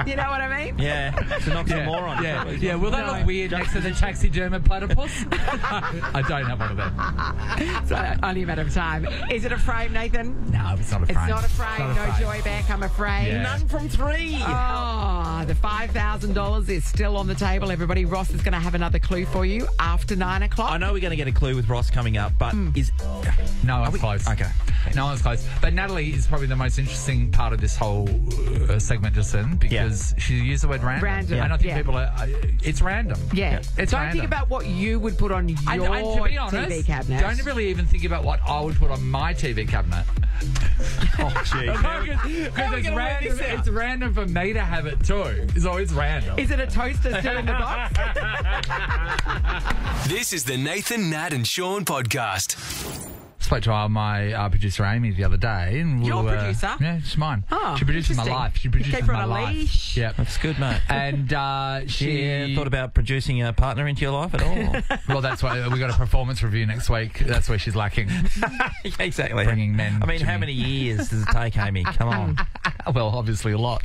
Speaker 2: you know what I mean?
Speaker 3: Yeah, it's an oxymoron.
Speaker 4: Yeah, yeah. Will that
Speaker 2: No.
Speaker 4: look weird next to the taxidermid platypus? I don't have one of them.
Speaker 2: So only a matter of time. Is it a frame, Nathan?
Speaker 4: No, it's not a frame.
Speaker 2: It's not a frame.
Speaker 4: Not a
Speaker 2: no
Speaker 4: frame.
Speaker 2: joy back. I'm afraid.
Speaker 4: Yeah.
Speaker 3: None from three.
Speaker 2: Oh, the five thousand dollars is still on the table. Everybody, Ross is going to have another clue for you after nine o'clock.
Speaker 3: I know we're going to get a clue with Ross coming up, but
Speaker 2: Hmm.
Speaker 3: Is
Speaker 4: No one's close.
Speaker 3: Okay.
Speaker 4: No one's close. But Natalie is probably the most interesting part of this whole uh, segment just then because she used the word random.
Speaker 2: Random,
Speaker 4: And I think
Speaker 2: yeah.
Speaker 4: people are, uh, it's random.
Speaker 2: Yeah.
Speaker 4: It's
Speaker 2: Don't
Speaker 4: random.
Speaker 2: think about what you would put on your
Speaker 4: and, and to be honest,
Speaker 2: TV cabinet.
Speaker 4: don't really even think about what I would put on my TV cabinet.
Speaker 3: oh gee.
Speaker 4: Because it's random, it's random for me to have it too. So it's random.
Speaker 2: Is it a toaster still in the box?
Speaker 1: This is the Nathan, Nat, and Sean podcast you
Speaker 4: spoke to uh, my uh, producer Amy the other day, and we
Speaker 2: Your
Speaker 4: were-
Speaker 2: producer?
Speaker 4: yeah, she's mine.
Speaker 2: Oh,
Speaker 4: she produces my life. She
Speaker 2: You
Speaker 4: produces
Speaker 2: keep her
Speaker 4: my
Speaker 2: on a
Speaker 4: life.
Speaker 2: leash.
Speaker 4: Yeah,
Speaker 3: That's good, mate.
Speaker 4: and uh, she
Speaker 3: yeah, thought about producing a partner into your life at all?
Speaker 4: well, that's why we got a performance review next week. That's where she's lacking.
Speaker 3: exactly.
Speaker 4: Bringing men
Speaker 3: I mean,
Speaker 4: to
Speaker 3: how
Speaker 4: me.
Speaker 3: many years does it take, Amy? Come on.
Speaker 4: well, obviously a lot.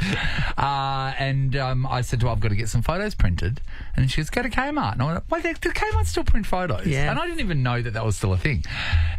Speaker 4: Uh, and um, I said to her, I've got to get some photos printed. And she goes, go to Kmart. And I went, wait, do Kmart still print photos?
Speaker 2: Yeah.
Speaker 4: And I didn't even know that that was still a thing.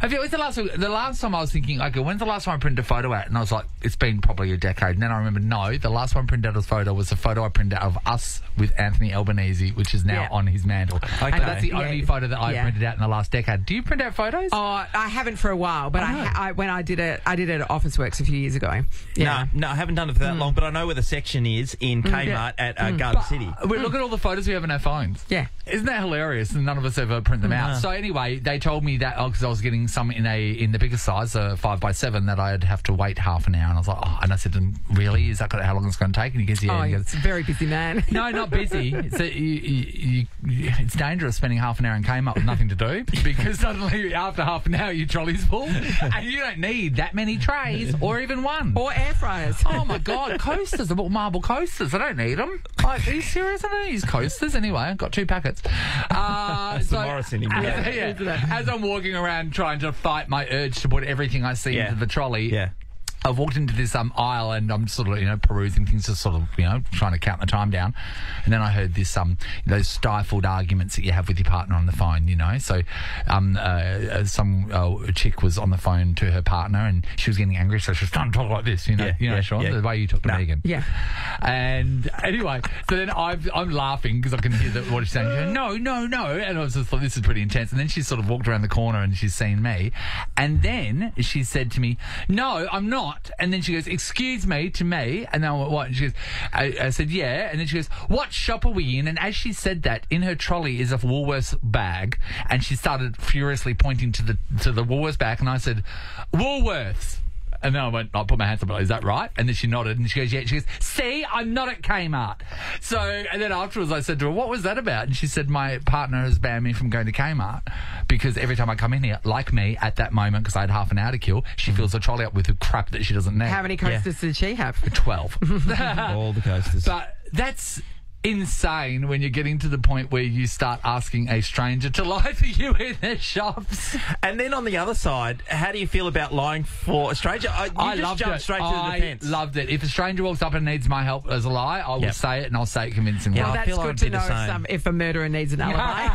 Speaker 4: Have you, when's the last, the last time I was thinking, okay, when's the last time I printed a photo out? And I was like, it's been probably a decade. And then I remember, no, the last one I printed out a photo was a photo I printed out of us with Anthony Albanese, which is now
Speaker 2: Yeah.
Speaker 4: on his mantle.
Speaker 3: Okay.
Speaker 4: And that's the
Speaker 2: Yeah.
Speaker 4: only photo that I
Speaker 2: Yeah.
Speaker 4: printed out in the last decade. Do you print out photos?
Speaker 2: Oh, I haven't for a while, but I, oh,
Speaker 4: know.
Speaker 2: ha- I when I did it, I did it at Officeworks a few years ago. Yeah.
Speaker 3: No, no, I haven't done it for that mm. long, but I know where the section is in mm. Kmart at uh, mm. Garden City.
Speaker 4: We look at all the photos we have on our phones.
Speaker 2: Yeah.
Speaker 4: Isn't that hilarious? And none of us ever print them out. So anyway, they told me that oh, because I was getting some in a in the biggest size, a five by seven, that I'd have to wait half an hour. And I was like, oh, and I said to him, really? Is that how long it's going to take? And he goes, yeah.
Speaker 2: Oh,
Speaker 4: he goes,
Speaker 2: it's a very busy man.
Speaker 4: no, not busy. It's, a, you, you, you, it's dangerous spending half an hour in Kmart with nothing to do because suddenly after half an hour your trolley's full and you don't need that many trays or even one.
Speaker 2: or air fryers.
Speaker 4: Oh my god, coasters, the marble coasters. I don't need them. Like, are you serious? I don't use coasters anyway. I've got two packets. Uh,
Speaker 3: That's the Morrison in
Speaker 4: as, yeah, as I'm walking around trying to fight my urge to put everything I see
Speaker 3: Yeah.
Speaker 4: into the trolley,
Speaker 3: Yeah.
Speaker 4: I've walked into this um, aisle and I'm sort of you know perusing things, just sort of you know trying to count the time down, and then I heard this um those stifled arguments that you have with your partner on the phone, you know. So, um, uh, uh, some uh, chick was on the phone to her partner and she was getting angry, so she was trying to talk like this, you know,
Speaker 3: Yeah,
Speaker 4: you know,
Speaker 3: yeah,
Speaker 4: Sean,
Speaker 3: yeah.
Speaker 4: the way you talk to
Speaker 3: No.
Speaker 4: Megan.
Speaker 2: Yeah.
Speaker 4: And anyway, so then I've, I'm laughing because I can hear the, what she's saying. She's going, no, no, no. And I was just like, this is pretty intense. And then she sort of walked around the corner and she's seen me. And then she said to me, no, I'm not. And then she goes, excuse me to me. And then I went, what? And she goes, I, I said, yeah. And then she goes, what shop are we in? And as she said that, in her trolley is a Woolworths bag. And she started furiously pointing to the, to the Woolworths bag. And I said, Woolworths. And then I went, I put my hands up, is that right? And then she nodded and she goes, yeah. She goes, see, I'm not at Kmart. So, and then afterwards I said to her, what was that about? And she said, my partner has banned me from going to Kmart because every time I come in here, like me, at that moment, because I had half an hour to kill, she mm-hmm. fills the trolley up with the crap that she doesn't need.
Speaker 2: How many coasters did she have?
Speaker 4: 12.
Speaker 3: All the coasters.
Speaker 4: But that's insane when you're getting to the point where you start asking a stranger to lie for you in the shops.
Speaker 3: And then on the other side, how do you feel about lying for a stranger? Uh, you
Speaker 4: I
Speaker 3: just
Speaker 4: loved
Speaker 3: jumped
Speaker 4: it.
Speaker 3: straight to
Speaker 4: I
Speaker 3: the defence.
Speaker 4: loved it. If a stranger walks up and needs my help as a lie, I will
Speaker 3: Yep.
Speaker 4: say it and I'll say it convincingly.
Speaker 2: Well,
Speaker 3: I
Speaker 2: that's
Speaker 3: feel
Speaker 2: good
Speaker 3: I'd
Speaker 2: to know if, some, if a murderer needs an alibi.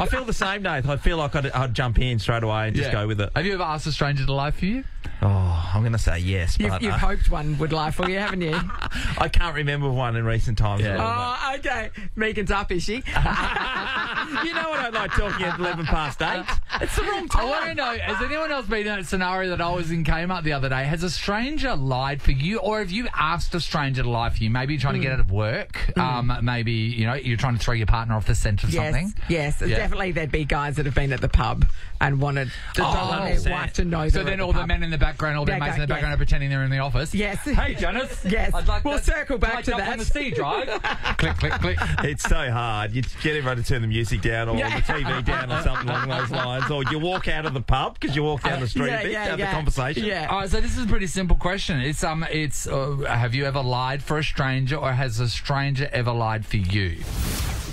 Speaker 3: I feel the same, Nath. I feel like I'd, I'd jump in straight away and just
Speaker 4: Yeah.
Speaker 3: go with it.
Speaker 4: Have you ever asked a stranger to lie for you?
Speaker 3: Oh, I'm going to say yes,
Speaker 2: you've, you've
Speaker 3: uh,
Speaker 2: hoped one would lie for you, haven't you?
Speaker 3: I can't remember one in recent times.
Speaker 4: Yeah.
Speaker 2: Oh, okay. Megan's up, is she?
Speaker 3: you know what I don't like talking at 11 past 8. It's the wrong
Speaker 4: I want to know, has anyone else been in that scenario that I was in Kmart the other day? Has a stranger lied for you, or have you asked a stranger to lie for you? Maybe you're trying to get out of work. Um, maybe, you know, you're trying to throw your partner off the scent of
Speaker 2: yes.
Speaker 4: something.
Speaker 2: Yes.
Speaker 4: Yeah.
Speaker 2: Definitely there'd be guys that have been at the pub and wanted to
Speaker 3: Oh,
Speaker 2: don't their wife to know
Speaker 4: So then
Speaker 2: at
Speaker 4: all the
Speaker 2: pub.
Speaker 4: men in the background, all their
Speaker 2: Yeah,
Speaker 4: mates
Speaker 2: go-
Speaker 4: in the
Speaker 2: yeah.
Speaker 4: background are pretending they're in the office.
Speaker 2: Yes.
Speaker 4: Hey, Janice.
Speaker 2: Yes.
Speaker 4: I'd like
Speaker 2: We'll
Speaker 4: that-
Speaker 2: circle back to
Speaker 4: jump
Speaker 2: that.
Speaker 4: on the sea drive. click, click, click.
Speaker 3: It's so hard. You get everyone to turn the music down or
Speaker 2: Yeah.
Speaker 3: the TV down or something along those lines. Or you walk out of the pub because you walk down the street
Speaker 2: Yeah,
Speaker 3: a bit
Speaker 2: yeah,
Speaker 3: to have
Speaker 2: yeah.
Speaker 3: the conversation.
Speaker 2: Yeah.
Speaker 4: All right, so this is a pretty simple question. It's um, it's uh, have you ever lied for a stranger, or has a stranger ever lied for you?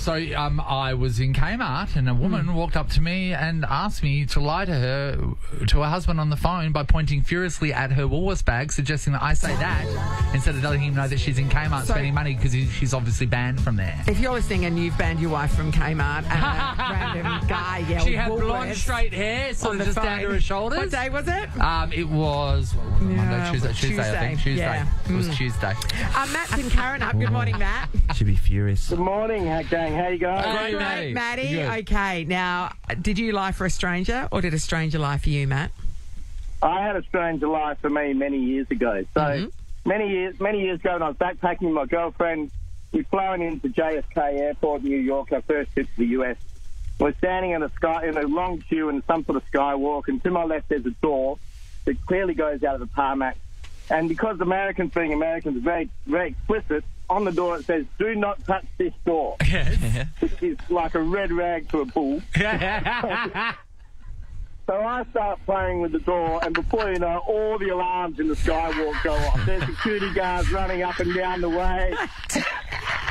Speaker 4: So um, I was in Kmart, and a woman walked up to me and asked me to lie to her to her husband on the phone by pointing furiously at her Woolworths bag, suggesting that I say that instead of letting him know that she's in Kmart
Speaker 2: So-
Speaker 4: spending money because she's obviously banned from there.
Speaker 2: If you're listening and you've banned your wife from Kmart and a random guy yelled
Speaker 4: She had blonde straight hair,
Speaker 2: on
Speaker 4: sort of
Speaker 2: the
Speaker 4: just down to her shoulders.
Speaker 2: What day was it?
Speaker 4: Um, it was what was it, Monday,
Speaker 2: Yeah,
Speaker 4: Tuesday, Tuesday, I think.
Speaker 2: Tuesday,
Speaker 4: Tuesday.
Speaker 2: yeah.
Speaker 4: It was Tuesday.
Speaker 2: Uh, Matt's in Karrinyup. Good morning, Matt.
Speaker 3: Should be furious.
Speaker 12: Good morning, how gang. How you going?
Speaker 4: Hey,
Speaker 2: Great,
Speaker 4: Matty.
Speaker 2: Matty.
Speaker 4: Good.
Speaker 2: Okay, now, did you lie for a stranger or did a stranger lie for you, Matt?
Speaker 12: I had a stranger lie for me many years ago. So
Speaker 2: Mm-hmm.
Speaker 12: many years, many years ago, when I was backpacking with my girlfriend, we flown into JFK Airport, New York, our first trip to the US. We're standing in a sky in a long queue in some sort of skywalk, and to my left there's a door that clearly goes out of the tarmac. And because Americans, being Americans, are very, very explicit, on the door it says, "Do not touch this door," which is like a red rag to a bull. So I start playing with the door, and before you know, all the alarms in the skywalk go off. There's security guards running up and down the way.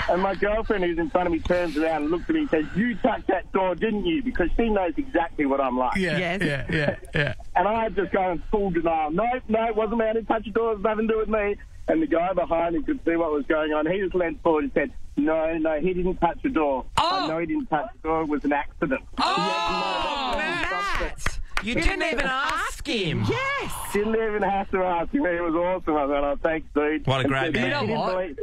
Speaker 12: And my girlfriend, who's in front of me, turns around and looks at me and says, You touched that door, didn't you? Because she knows exactly what I'm like.
Speaker 4: Yeah,
Speaker 2: Yes.
Speaker 4: yeah, yeah, yeah.
Speaker 12: And I just go in full denial. No, no, it wasn't me. I didn't touch the door. It was nothing to do with me. And the guy behind me could see what was going on. He just leant forward and said, No, no, he didn't touch the door.
Speaker 4: Oh.
Speaker 12: I know he didn't touch the door. It was an accident.
Speaker 4: Oh,
Speaker 2: Matt!
Speaker 3: You didn't even ask him.
Speaker 2: Yes!
Speaker 12: Didn't even have to ask him. It was awesome. I thought, oh, thanks, dude.
Speaker 3: What a great
Speaker 12: so
Speaker 3: man.
Speaker 12: he
Speaker 4: You know
Speaker 12: didn't
Speaker 4: what?
Speaker 12: believe-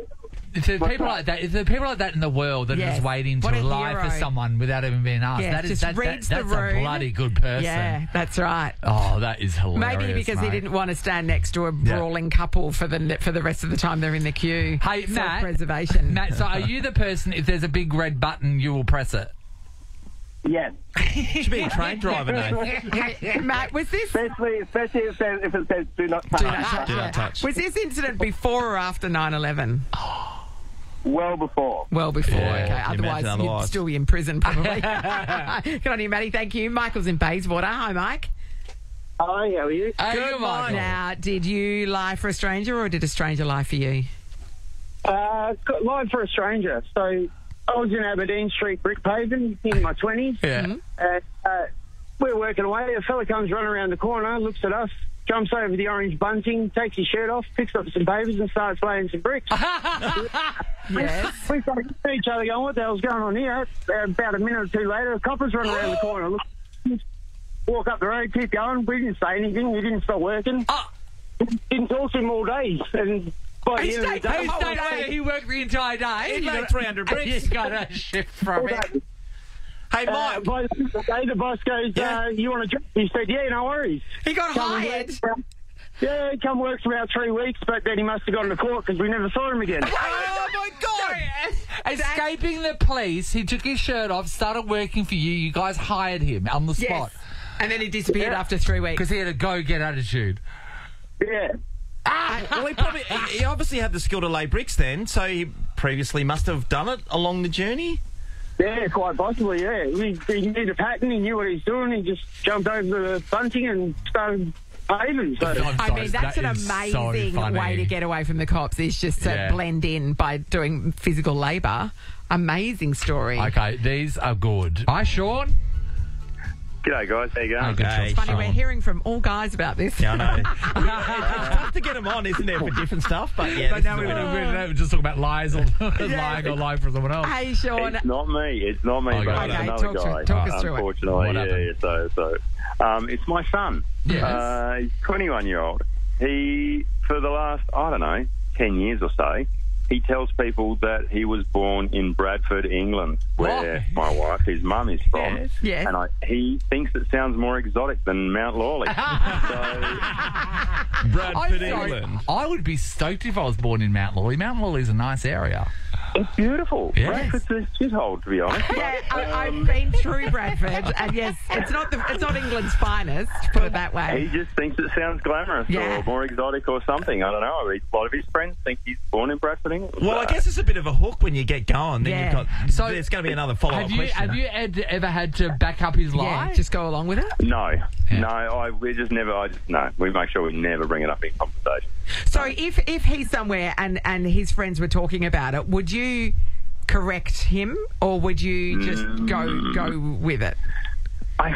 Speaker 4: If there are people like that, if there are people like that in the world that are
Speaker 2: Yes.
Speaker 4: just waiting to lie
Speaker 2: hero.
Speaker 4: for someone without even being asked,
Speaker 2: Yeah,
Speaker 4: that is that, that, that's
Speaker 2: room.
Speaker 4: a bloody good person.
Speaker 2: Yeah, that's right.
Speaker 4: Oh, that is hilarious.
Speaker 2: Maybe because he didn't want to stand next to a
Speaker 4: Yeah.
Speaker 2: brawling couple for the for the rest of the time they're in the queue.
Speaker 4: Hey, Matt.
Speaker 2: preservation.
Speaker 4: Matt, so are you the person? If there's a big red button, you will press it.
Speaker 12: Yes.
Speaker 3: You should be a train driver, Nathan.
Speaker 2: Matt, was this
Speaker 12: Especially, especially if, it says, if it says do not touch.
Speaker 2: do not touch?
Speaker 3: Do not touch.
Speaker 2: Was this incident before or after 9-11?
Speaker 12: Well before.
Speaker 2: Well, before.
Speaker 3: Yeah,
Speaker 2: okay.
Speaker 3: can
Speaker 2: Otherwise, you'd
Speaker 3: otherwise?
Speaker 2: still be in prison, probably. Good on you, Matty. Thank you. Michael's in Bayswater. Hi, Mike.
Speaker 12: Hi, how are you?
Speaker 4: Hey,
Speaker 2: Good
Speaker 4: you, Michael.
Speaker 2: Now, did you lie for a stranger or did a stranger lie for you?
Speaker 10: Uh, got lied for a stranger. So I was in Aberdeen Street brick paving in my 20s.
Speaker 4: Yeah.
Speaker 10: And, uh, we're working away. A fella comes running around the corner, looks at us, jumps over the orange bunting, takes his shirt off, picks up some papers and starts laying some bricks.
Speaker 2: Yes.
Speaker 10: we started looking at each other going, what the hell's going on here? About a minute or two later, a copper's run around the corner. Look, walk up the road, keep going. We didn't say anything. We didn't stop working. Uh, didn't talk to him all day. And by
Speaker 2: He
Speaker 10: the end of the
Speaker 2: stayed
Speaker 10: day,
Speaker 4: He stayed
Speaker 2: day.
Speaker 4: over. He worked the entire day.
Speaker 3: He
Speaker 4: You
Speaker 3: made
Speaker 4: got-
Speaker 3: 300 bricks.
Speaker 4: You got a shift from
Speaker 10: all
Speaker 4: it.
Speaker 10: day.
Speaker 3: Hey,
Speaker 10: Uh,
Speaker 3: Mike.
Speaker 10: by the the day, the boss goes,
Speaker 3: Yeah.
Speaker 10: uh, you want to job? He said, yeah, no worries.
Speaker 2: He got
Speaker 10: Come and
Speaker 2: hired.
Speaker 10: work Yeah, he come work for about three weeks, but then he must have gone to court because we never saw him again.
Speaker 3: Oh, my God.
Speaker 4: Escaping the police, he took his shirt off, started working for you. You guys hired him on the
Speaker 2: Yes.
Speaker 4: spot
Speaker 2: And then he disappeared
Speaker 10: Yeah.
Speaker 2: after three weeks.
Speaker 4: because he had a go-get attitude.
Speaker 10: Yeah.
Speaker 3: Well, he probably he he obviously had the skill to lay bricks then, so he previously must have done it along the journey.
Speaker 10: Yeah, quite possibly, yeah. He, he knew the pattern, he knew what he's doing, he just jumped over the bunting and started paving. So
Speaker 2: I mean, that's an amazing way to get away from the cops. Is just to
Speaker 4: Yeah.
Speaker 2: blend in by doing physical labour. Amazing story.
Speaker 4: Okay, these are good. Hi, Sean.
Speaker 13: G'day, guys. How you going?
Speaker 2: It's funny, we're hearing from all guys about this.
Speaker 3: Yeah, I know. it's tough to get them on, isn't it, for different stuff? But yeah,
Speaker 4: But
Speaker 3: this
Speaker 4: now
Speaker 3: is
Speaker 4: we,
Speaker 3: the
Speaker 4: we,
Speaker 3: winner.
Speaker 4: we just talk about lies or lying or lying for someone else.
Speaker 2: Hey, Sean.
Speaker 13: It's not me. It's not me,
Speaker 4: Okay.
Speaker 13: but it's
Speaker 2: Okay,
Speaker 13: another
Speaker 2: talk to-
Speaker 13: guy.
Speaker 2: talk us through it.
Speaker 13: unfortunately,
Speaker 4: What
Speaker 13: yeah,
Speaker 4: happened?
Speaker 13: yeah. So, so, um, it's my son.
Speaker 4: Yes.
Speaker 13: Uh, he's 21 year old. He, for the last, I don't know, 10 years or so, he tells people that he was born in Bradford, England, where my wife, his mum, is from.
Speaker 2: Yes. Yes.
Speaker 13: And I, he thinks it sounds more exotic than Mount Lawley. so,
Speaker 4: I'm
Speaker 3: Bradford,
Speaker 4: sorry.
Speaker 3: England.
Speaker 4: I would be stoked if I was born in Mount Lawley. Mount Lawley's a nice area.
Speaker 13: It's beautiful.
Speaker 4: Yes.
Speaker 13: Bradford's a shithole, to be honest.
Speaker 2: Yeah, I, um, I've been through Bradford, and yes, it's not the, it's not England's finest. Put it that way.
Speaker 13: He just thinks it sounds glamorous
Speaker 2: Yeah.
Speaker 13: or more exotic or something. I don't know. A lot of his friends think he's born in Bradford, England.
Speaker 3: Well, I guess it's a bit of a hook when you get going. Then
Speaker 2: Yeah.
Speaker 3: you've got
Speaker 4: So,
Speaker 3: there's going to be another follow-up
Speaker 4: Have you
Speaker 3: question.
Speaker 4: have you ed- ever had to back up his lie?
Speaker 2: Yeah, just go along with it.
Speaker 13: No, no. I we just never. I just no. We make sure we never bring it up in conversation.
Speaker 2: So if if he's somewhere and and his friends were talking about it, would you correct him or would you just go go with it?
Speaker 13: I,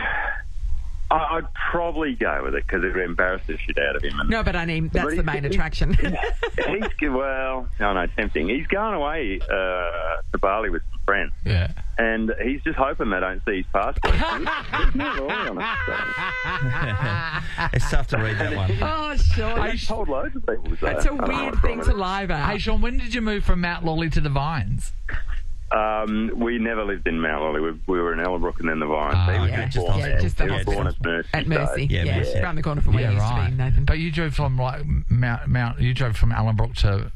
Speaker 13: I I'd probably go with it because it would embarrass the shit out of him. And
Speaker 2: No, but I mean that's
Speaker 13: But
Speaker 2: the
Speaker 13: he-
Speaker 2: main
Speaker 13: he-
Speaker 2: attraction.
Speaker 13: he's well, no, no, tempting. He's going away uh, to Bali with some friends,
Speaker 4: Yeah.
Speaker 13: And he's just hoping they don't see his passport. He's not really on it, so.
Speaker 3: it's tough to read that one.
Speaker 2: oh, sure.
Speaker 13: I've told loads of people to say
Speaker 2: That's
Speaker 13: it.
Speaker 2: a
Speaker 13: I don't know
Speaker 2: weird
Speaker 13: what's wrong
Speaker 2: thing to
Speaker 13: it.
Speaker 2: lie about.
Speaker 4: Hey, Sean, when did you move from Mount Lawley to the Vines?
Speaker 13: Um, we never lived in Mount Lawley. We, we were in Ellenbrook and then the Vines.
Speaker 4: Ah,
Speaker 13: he was
Speaker 2: yeah,
Speaker 13: just
Speaker 2: just
Speaker 13: born
Speaker 2: yeah, just the
Speaker 13: he was
Speaker 2: hospital.
Speaker 13: born at Mercy.
Speaker 2: At
Speaker 13: so-
Speaker 2: Mercy,
Speaker 3: Yeah,
Speaker 2: yeah,
Speaker 3: Mercy.
Speaker 2: around the corner from where you used to be, Nathan.
Speaker 4: But you drove from like Mount, Mount you drove from Ellenbrook to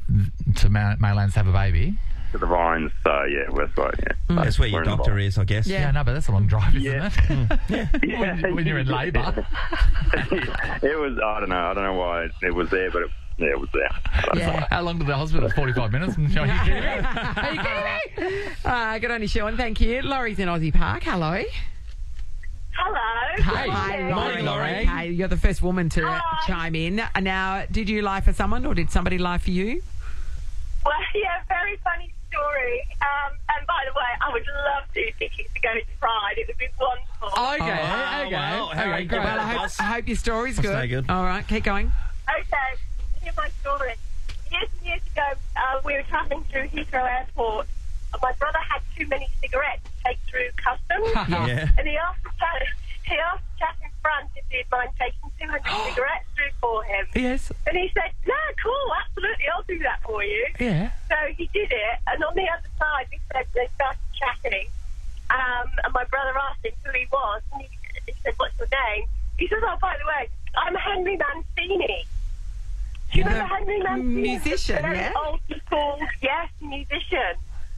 Speaker 4: to Mount Maylands to have a baby.
Speaker 13: To the Vines. So yeah, West Side. Yeah,
Speaker 3: That's where your
Speaker 13: We're in the
Speaker 3: doctor is, I guess.
Speaker 4: Yeah, no, but that's a long drive, isn't
Speaker 13: Yeah.
Speaker 4: it?
Speaker 13: Yeah,
Speaker 4: when, when you're in labour.
Speaker 13: it was. I don't know. I don't know why it, it was there, but it, yeah, it was there.
Speaker 2: Yeah.
Speaker 4: How long to the hospital? 45 minutes. And are you kidding me? Are you kidding me?
Speaker 2: Uh, good on you, Sean. Thank you. Laurie's in Osborne Park. Hello.
Speaker 9: Hello.
Speaker 2: Hi,
Speaker 3: Morning, Laurie.
Speaker 2: Hey, you're the first woman to chime in. Now, did you lie for someone or did somebody lie for you?
Speaker 9: Well, yeah, very funny story. Um, and by the way, I would love to tickets to go to Pride. It would be wonderful.
Speaker 4: Okay,
Speaker 3: Oh,
Speaker 4: okay.
Speaker 3: well,
Speaker 4: okay,
Speaker 3: Harry,
Speaker 4: great.
Speaker 2: Well, I hope, I hope your story's good.
Speaker 3: stay good.
Speaker 2: All right, keep going.
Speaker 9: Okay, here's my story. Years and years ago, uh, we were travelling through Heathrow Airport. And my brother had too many cigarettes to take through customs.
Speaker 3: Yeah.
Speaker 9: And he asked the he asked the in front if he'd mind taking 200 cigarettes through for him.
Speaker 2: Yes.
Speaker 9: And he said, no, cool, absolutely, I'll do that for you.
Speaker 2: Yeah.
Speaker 9: So he did it, and on the other side, we said they started chatting. Um, and my brother asked him who he was, and he, he said, "What's your name?" He says, "Oh, by the way, I'm Henry Mancini." Do you
Speaker 2: The
Speaker 9: remember Henry Mancini?
Speaker 2: musician, yeah?
Speaker 9: Old school, yes, musician.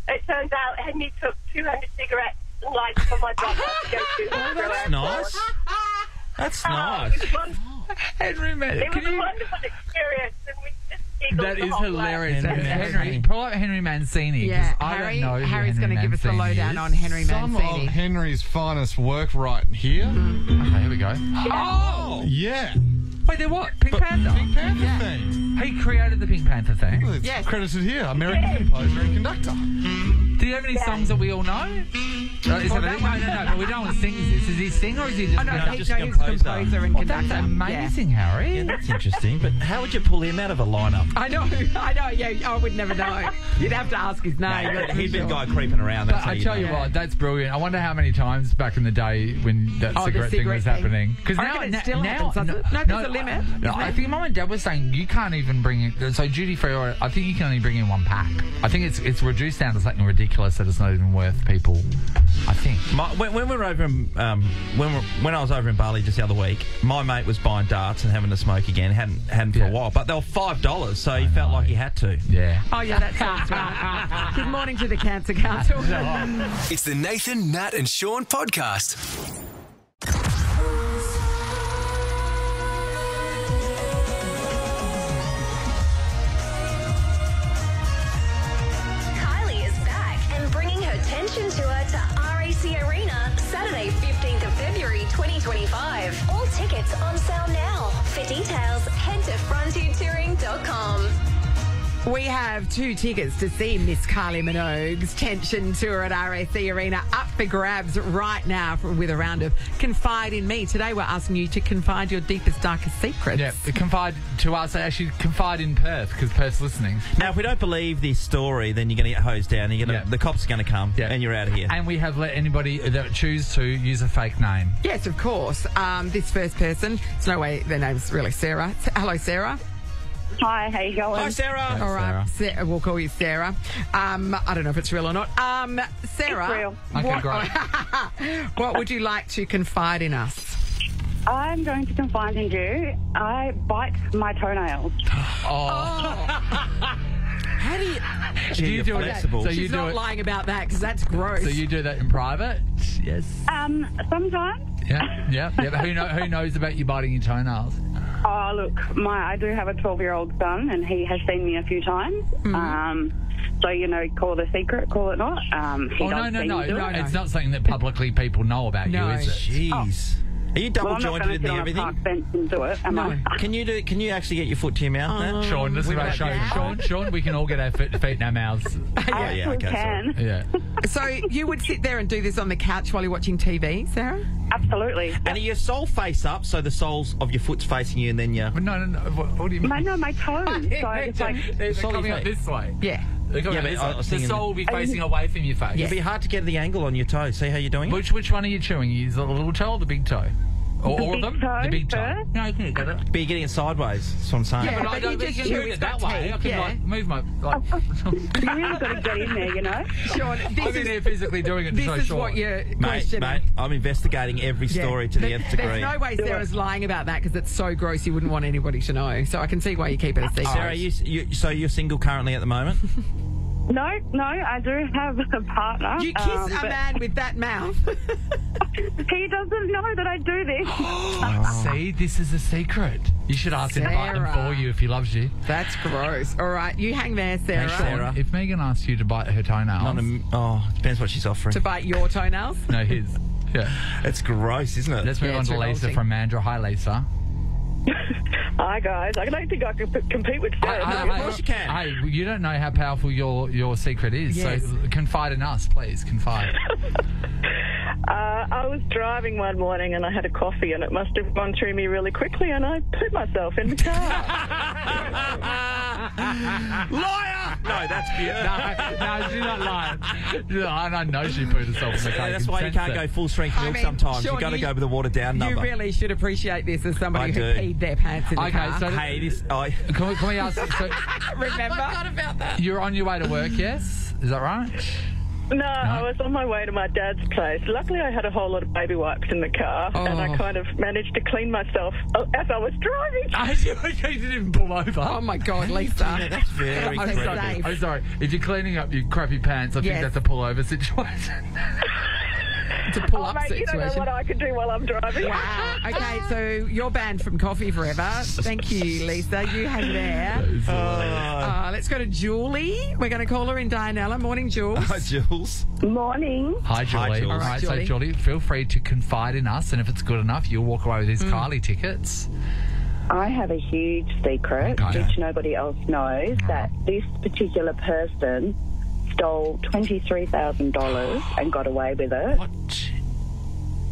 Speaker 9: It turns out Henry took 200 cigarettes and lights for my brother to go to.
Speaker 3: Oh, that's nice. That's
Speaker 9: Oh,
Speaker 3: nice.
Speaker 9: it was wonderful.
Speaker 4: Henry, man,
Speaker 9: It was a wonderful experience, and we just giggled
Speaker 4: That
Speaker 9: the
Speaker 4: is
Speaker 9: whole way.
Speaker 4: hilarious.
Speaker 3: Henry
Speaker 4: Henry,
Speaker 3: Mancini.
Speaker 4: pull up Henry Mancini. 'cause
Speaker 2: Yeah,
Speaker 4: I
Speaker 2: Harry.
Speaker 4: don't know who
Speaker 2: Harry's
Speaker 4: Henry
Speaker 2: going to give us the
Speaker 4: Mancini
Speaker 2: lowdown
Speaker 4: is.
Speaker 2: on Henry
Speaker 7: Some
Speaker 2: Mancini.
Speaker 7: of Henry's finest work right here. Mm-hmm.
Speaker 4: Okay, here we go.
Speaker 3: Oh!
Speaker 7: Yeah.
Speaker 4: Wait, they're what? Pink Panther?
Speaker 7: Pink Panther thing.
Speaker 4: He created the Pink Panther thing.
Speaker 7: Well, It's
Speaker 2: Yes.
Speaker 7: credited here. American composer and conductor.
Speaker 4: Do you have any songs that we all know? Uh, is it-
Speaker 2: that
Speaker 4: no,
Speaker 2: one.
Speaker 4: no, no, but we don't want to sing this. Is he sing or is he just...
Speaker 2: Oh, no,
Speaker 3: No, just
Speaker 2: no, he's a
Speaker 3: composer.
Speaker 2: composer and
Speaker 4: Oh,
Speaker 2: conductor.
Speaker 4: that's
Speaker 2: Yeah.
Speaker 4: amazing, Harry.
Speaker 3: Yeah, that's interesting. But how would you pull him out of a lineup?
Speaker 2: I know, I know, yeah, I would never know. You'd have to ask his name. that's for
Speaker 3: He'd be the guy creeping around. That's how
Speaker 4: I
Speaker 3: you
Speaker 4: tell
Speaker 3: know.
Speaker 4: you what, that's brilliant. I wonder how many times back in the day when that
Speaker 2: Oh, the
Speaker 4: cigarette, thing was
Speaker 2: thing.
Speaker 4: happening. Because now,
Speaker 2: reckon it
Speaker 4: na-
Speaker 2: still
Speaker 4: now,
Speaker 2: happens, doesn't? No, there's a limit,
Speaker 4: No, I think mum and dad was saying you can't even bring in. So duty free, or I think you can only bring in one pack. I think it's it's reduced down to something ridiculous that it's not even worth people. I think.
Speaker 3: My, when, when we were over in, um, when we when I was over in Bali just the other week, my mate was buying darts and having a smoke again. hadn't hadn't for a while, but they were five dollars, so he felt like he had to.
Speaker 4: Yeah.
Speaker 2: Oh, yeah, that sounds right. Good morning to the Cancer Council.
Speaker 14: It's the Nathan, Nat, and Sean podcast.
Speaker 5: 2025. All tickets on sale now. For details, head to frontiertouring.com.
Speaker 2: We have two tickets to see Miss Kylie Minogue's Tension Tour at RAC Arena up for grabs right now for- with a round of Confide in Me. Today we're asking you to confide your deepest, darkest secrets.
Speaker 4: Yeah, confide to us. Actually, confide in Perth because Perth's listening.
Speaker 3: Now, if we don't believe this story, then you're going to get hosed down. You're gonna, The cops are going to come, and you're out of here.
Speaker 4: And we have let anybody that choose to use a fake name.
Speaker 2: Yes, of course. Um, this first person, there's no way their name's really Sarah. S- Hello, Sarah.
Speaker 15: Hi, how you going?
Speaker 3: Hi, Sarah.
Speaker 2: All right, Sa- we'll call you Sarah. Um, I don't know if it's real or not. Um, Sarah,
Speaker 15: It's real.
Speaker 4: Okay,
Speaker 2: what,
Speaker 4: great.
Speaker 2: what would you like to confide in us?
Speaker 15: I'm going to confide in you. I bite my toenails.
Speaker 2: Oh How do you?
Speaker 4: Do you do it? So
Speaker 2: She's
Speaker 4: you do
Speaker 2: not
Speaker 4: it.
Speaker 2: lying about that because that's gross.
Speaker 4: So you do that in private? Yes.
Speaker 15: Um, sometimes.
Speaker 4: Yeah, yeah, yeah. Who, know, who knows about you biting your toenails?
Speaker 15: Oh, look, my I do have a 12 year old son, and he has seen me a few times.
Speaker 2: Mm-hmm.
Speaker 15: Um, so you know, call it a secret, call it not. Um, he
Speaker 4: Oh no,
Speaker 15: does
Speaker 4: no,
Speaker 15: see
Speaker 4: no,
Speaker 15: me
Speaker 4: no. It's not something that publicly people know about
Speaker 2: No.
Speaker 4: you, is it?
Speaker 3: Jeez. Are you double
Speaker 15: I'm not
Speaker 3: jointed in
Speaker 15: to
Speaker 3: the everything?
Speaker 15: park bench and do it, am I?
Speaker 3: Can you do? Can you actually get your foot to your mouth? now?
Speaker 4: Sean, this is
Speaker 3: We
Speaker 4: our show.
Speaker 3: do.
Speaker 4: Sean, Sean, we can all get our feet, feet in our mouths.
Speaker 3: Oh, yeah, okay, sorry.
Speaker 4: Yeah.
Speaker 2: So you would sit there and do this on the couch while you're watching TV, Sarah?
Speaker 15: Absolutely.
Speaker 3: And are your sole face up, so the soles of your foot's facing you, and then you.
Speaker 4: No, no, no. What, what do you mean?
Speaker 15: My, no, my toes. so it's like,
Speaker 4: They're
Speaker 3: Solid
Speaker 4: coming up this way.
Speaker 2: Yeah.
Speaker 4: They're coming
Speaker 3: Yeah, but
Speaker 4: this
Speaker 3: I was
Speaker 4: The
Speaker 3: thinking-
Speaker 4: sole will be facing away from your face.
Speaker 3: It'd be hard to get the angle on your toe. See how you're doing it?
Speaker 4: Which which one are you chewing? Is it the little toe or the big toe? Or
Speaker 15: The
Speaker 4: all
Speaker 15: big
Speaker 4: of them?
Speaker 15: toe
Speaker 4: the big toe.
Speaker 15: first.
Speaker 4: No, you can get it.
Speaker 3: But you're getting it sideways. That's what I'm saying.
Speaker 2: Yeah,
Speaker 4: But I don't
Speaker 2: you
Speaker 4: think
Speaker 2: just
Speaker 4: you can move
Speaker 2: it
Speaker 4: it that
Speaker 2: back
Speaker 4: way. I can
Speaker 2: yeah.
Speaker 4: like move my like.
Speaker 15: Oh, you really got to get in there, you know.
Speaker 2: Sean,
Speaker 4: I'm
Speaker 2: this
Speaker 4: in
Speaker 2: is,
Speaker 4: here physically doing it
Speaker 2: this
Speaker 4: show
Speaker 2: is
Speaker 4: Sean.
Speaker 2: what you're
Speaker 3: Mate,
Speaker 2: questioning.
Speaker 3: mate, I'm investigating every
Speaker 2: Yeah.
Speaker 3: story to the
Speaker 2: There-
Speaker 3: nth degree.
Speaker 2: There's no way Sarah's lying about that because it's so gross you wouldn't want anybody to know. So I can see why you keep it a secret.
Speaker 3: Sarah, you, you, so you're single currently at the moment?
Speaker 15: No, no, I do have a partner.
Speaker 2: You kiss
Speaker 15: um,
Speaker 2: a man with that mouth.
Speaker 15: He doesn't know that I do this.
Speaker 4: See, this is a secret. You should ask him to bite them for you if he loves you.
Speaker 2: That's gross. All right, you hang there, Sarah.
Speaker 3: Thanks, Sarah.
Speaker 4: If Megan asks you to bite her toenails,
Speaker 3: Not a, oh, depends what she's offering.
Speaker 2: To bite your toenails.
Speaker 4: no, his. Yeah.
Speaker 3: It's gross, isn't it?
Speaker 4: Let's move
Speaker 2: Yeah,
Speaker 4: on to Lisa
Speaker 2: revolting.
Speaker 4: from Mandurah. Hi, Lisa.
Speaker 16: Hi guys, I don't think I can p- compete with Sarah.
Speaker 4: Hi,
Speaker 3: of course you can.
Speaker 4: Hey, you don't know how powerful your, your secret is.
Speaker 2: Yes.
Speaker 4: So confide in us, please. Confide.
Speaker 16: Uh, I was driving one morning and I had a coffee and it must have gone through me really quickly and I put myself in the car.
Speaker 3: Liar! No, that's good.
Speaker 4: no, no, she's not lying. She's I know she put herself in the car.
Speaker 3: Yeah, that's why you can't
Speaker 4: it.
Speaker 3: go full strength
Speaker 2: I
Speaker 3: milk
Speaker 2: mean,
Speaker 3: sometimes.
Speaker 2: Sean,
Speaker 3: You've got to go with the watered down number.
Speaker 2: You really should appreciate this as somebody
Speaker 3: I
Speaker 2: who
Speaker 3: do.
Speaker 2: Peed their pants in the
Speaker 4: Okay,
Speaker 2: car.
Speaker 4: so
Speaker 3: Hey, this. I, oh.
Speaker 4: Can we, can we ask? So
Speaker 2: Remember? about that.
Speaker 4: you're on your way to work, yes? Is that right?
Speaker 16: no, I was on my way to my dad's place. Luckily, I had a whole lot of baby wipes in the car and I
Speaker 2: Oh.
Speaker 16: kind of managed to clean myself as I was driving.
Speaker 4: I didn't even pull over.
Speaker 2: Oh my God, Lisa.
Speaker 3: that's very
Speaker 2: I'm sorry. Safe.
Speaker 4: I'm sorry. If you're cleaning up your crappy pants, I think
Speaker 2: Yes.
Speaker 4: that's a pullover situation.
Speaker 2: It's a pull
Speaker 16: Oh,
Speaker 2: up
Speaker 16: mate, you don't know
Speaker 2: situation.
Speaker 16: what I can do while I'm driving.
Speaker 2: Wow. Okay, so you're banned from coffee forever. Thank you, Lisa. You hang there. Uh, uh, let's go to Julie. We're going to call her in Dianella. Morning, Jules.
Speaker 3: Hi, Jules.
Speaker 15: Morning.
Speaker 4: Hi, Julie.
Speaker 3: Hi, Jules.
Speaker 4: All right,
Speaker 2: All right,
Speaker 4: so
Speaker 2: Julie.
Speaker 4: Julie, feel free to confide in us, and if it's good enough, you'll walk away with these hmm. Kylie tickets.
Speaker 15: I have a huge secret,
Speaker 4: Okay.
Speaker 15: which nobody else knows, uh-huh. that this particular person stole $23,000 and got away with it.
Speaker 4: What?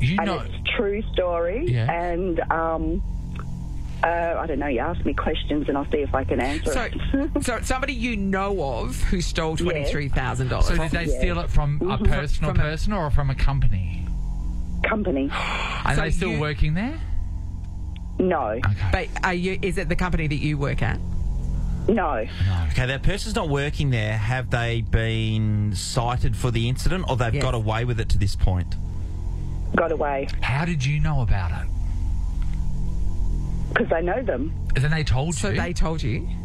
Speaker 4: You
Speaker 15: and
Speaker 4: know.
Speaker 15: it's a true story.
Speaker 4: Yeah.
Speaker 15: And um, uh, I don't know. You ask me questions, and I'll see if I can answer
Speaker 2: So,
Speaker 15: it.
Speaker 2: so it's somebody you know of who stole twenty-three thousand dollars.
Speaker 4: So did they steal it from a personal
Speaker 2: From a-
Speaker 4: person or from a company?
Speaker 15: Company?
Speaker 4: Are
Speaker 2: So
Speaker 4: they still
Speaker 2: you-
Speaker 4: working there?
Speaker 15: No.
Speaker 2: But are you? Is it the company that you work at?
Speaker 15: No.
Speaker 3: Okay, that person's not working there. Have they been cited for the incident, or they've
Speaker 2: Yes.
Speaker 3: got away with it to this point?
Speaker 15: Got away
Speaker 4: How did you know about it?
Speaker 15: because I know them.
Speaker 4: Then they told
Speaker 2: So
Speaker 4: you.
Speaker 2: they told you.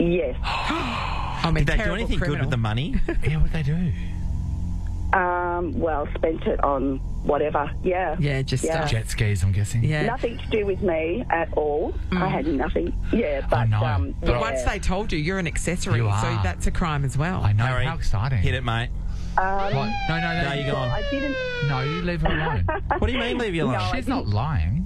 Speaker 15: Yes.
Speaker 2: I mean,
Speaker 3: Did they do
Speaker 2: terrible
Speaker 3: anything good with the money?
Speaker 4: yeah, what they do?
Speaker 15: Um, well, spent it on whatever. Yeah.
Speaker 2: Yeah, just
Speaker 15: Yeah.
Speaker 4: Jet skis, I'm guessing.
Speaker 2: Yeah.
Speaker 15: Nothing to do with me at all. I had nothing. Yeah, but
Speaker 4: know.
Speaker 15: um,
Speaker 2: But
Speaker 15: yeah.
Speaker 2: once they told you, you're an accessory,
Speaker 4: You
Speaker 2: so that's a crime as well.
Speaker 4: I know.
Speaker 3: Harry,
Speaker 4: How exciting.
Speaker 3: Hit it, mate.
Speaker 15: Um,
Speaker 4: What? No, no, no.
Speaker 3: No, you're gone.
Speaker 15: I didn't.
Speaker 4: No, you leave her alone.
Speaker 3: What do you mean, leave her alone?
Speaker 15: No,
Speaker 4: She's not lying.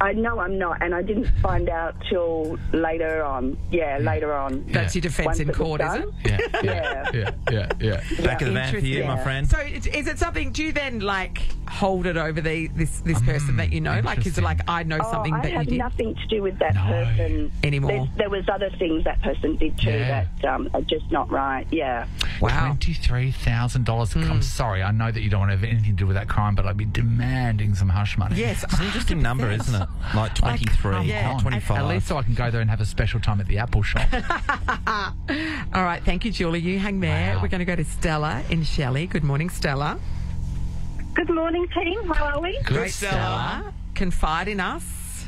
Speaker 15: I know I'm not, and I didn't find out till later on. Yeah, later on.
Speaker 2: That's your defence in court, is
Speaker 15: done.
Speaker 2: it?
Speaker 4: Yeah,
Speaker 15: Yeah.
Speaker 4: yeah, yeah, yeah.
Speaker 3: Back of the van for you, my friend.
Speaker 2: So is is it something? Do you then like hold it over the this this person that you know? Like, is it like I know
Speaker 15: Oh,
Speaker 2: something
Speaker 15: I
Speaker 2: that you
Speaker 15: had
Speaker 2: did?
Speaker 15: nothing to do with that
Speaker 4: No.
Speaker 15: person
Speaker 2: Anymore.
Speaker 15: There, there was other things that person did too
Speaker 4: Yeah.
Speaker 15: that um, are just not right. Yeah.
Speaker 2: Wow.
Speaker 4: Twenty-three thousand dollars. I'm sorry. I know that you don't want to have anything to do with that crime, but I'd be demanding some hush money.
Speaker 2: Yes,
Speaker 3: It's an interesting number, isn't it? Like 23,
Speaker 4: Come
Speaker 2: Yeah.
Speaker 4: on.
Speaker 3: 25.
Speaker 4: At least so I can go there and have a special time at the Apple shop.
Speaker 2: All right, thank you, Julie. You hang there.
Speaker 4: Wow.
Speaker 2: We're going to go to Stella in Shelley. Good morning, Stella.
Speaker 8: Good morning, team. How are we?
Speaker 3: Good, Stella.
Speaker 2: Confide in us.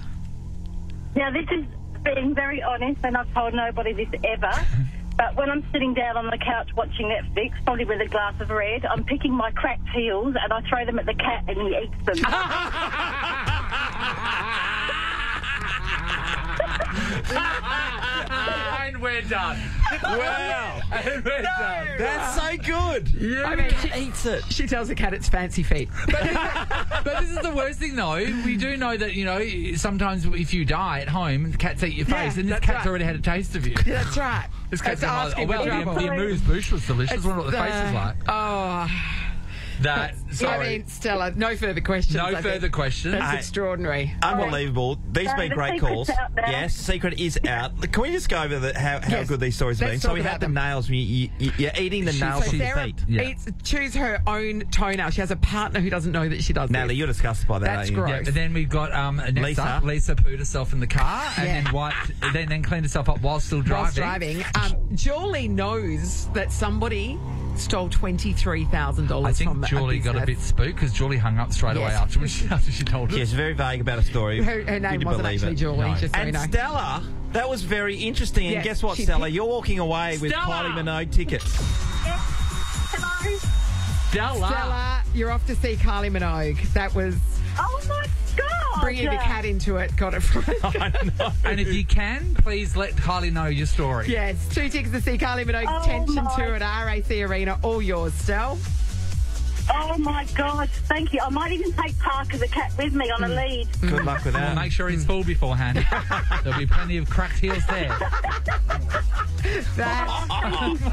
Speaker 8: Now, this is being very honest, and I've told nobody this ever. But when I'm sitting down on the couch watching Netflix, probably with a glass of red, I'm picking my cracked heels and I throw them at the cat and he eats them.
Speaker 4: And we're done.
Speaker 3: Wow.
Speaker 4: And we're done.
Speaker 3: That's so good.
Speaker 2: I mean, she eats it. She tells the cat it's fancy feet.
Speaker 4: But this is the worst thing, though. We do know that you know sometimes if you die at home, the cats eat your
Speaker 2: Yeah,
Speaker 4: face, and this cat's
Speaker 2: right.
Speaker 4: already had a taste of you.
Speaker 2: Yeah, that's right.
Speaker 4: This cat's
Speaker 2: It's
Speaker 4: been like,
Speaker 2: asking
Speaker 4: oh, well,
Speaker 2: for
Speaker 4: the,
Speaker 2: trouble.
Speaker 4: the amuse bouche was delicious.
Speaker 2: It's
Speaker 4: I wonder what the face is like.
Speaker 2: Oh,
Speaker 4: That. Sorry.
Speaker 2: I mean, Stella, no further questions.
Speaker 4: no
Speaker 2: I think.
Speaker 4: further questions.
Speaker 2: That's
Speaker 3: Hey.
Speaker 2: extraordinary.
Speaker 3: Unbelievable. These
Speaker 8: No,
Speaker 3: been
Speaker 8: the
Speaker 3: great
Speaker 8: secret's
Speaker 3: calls.
Speaker 8: out there.
Speaker 3: Yes, secret is out. Can we just go over the, how, how
Speaker 2: Yes.
Speaker 3: good these stories have
Speaker 2: Let's
Speaker 3: been? So we
Speaker 2: about
Speaker 3: had the nails. You, you, you're eating the nails
Speaker 2: So
Speaker 3: from your
Speaker 2: Sarah
Speaker 3: feet.
Speaker 4: Yeah.
Speaker 2: eats, chews her own toenail. She has a partner who doesn't know that she does
Speaker 3: Natalie,
Speaker 2: this.
Speaker 3: you're disgusted by that,
Speaker 2: That's
Speaker 3: aren't you?
Speaker 2: gross.
Speaker 4: Yeah, but then we've got um,
Speaker 3: Lisa.
Speaker 4: up, Lisa pooed herself in the car and
Speaker 2: Yeah.
Speaker 4: then wiped, then then cleaned herself up while still driving.
Speaker 2: Whilst driving. Um, Julie knows that somebody stole $23,000
Speaker 4: I think
Speaker 2: from
Speaker 4: Julie got a bit spooked because Julie hung up straight away after, she, after she told us.
Speaker 3: She's very vague about a story.
Speaker 2: Her, her name
Speaker 3: did
Speaker 2: wasn't actually
Speaker 3: it.
Speaker 2: Julie,
Speaker 4: No.
Speaker 2: just so you
Speaker 3: And
Speaker 2: know.
Speaker 3: Stella, that was very interesting. And guess what, Stella?
Speaker 2: picked-
Speaker 3: You're walking away with
Speaker 4: Stella!
Speaker 3: Kylie Minogue tickets.
Speaker 8: Hello.
Speaker 4: Stella.
Speaker 2: Stella, you're off to see Kylie Minogue. That was
Speaker 8: Oh my God.
Speaker 2: bringing the cat into it. Got it from.
Speaker 4: And if you can, please let Kylie know your story.
Speaker 2: Yes, two tickets to see Kylie Minogue's
Speaker 8: Oh
Speaker 2: Tension
Speaker 8: my-
Speaker 2: Tour at RAC Arena. All yours, Stell.
Speaker 8: Oh my God. Thank you. I might even take Parker the cat with me on a hmm. lead.
Speaker 3: Good luck with that.
Speaker 4: make sure he's full beforehand. There'll be plenty of cracked heels there.
Speaker 2: That's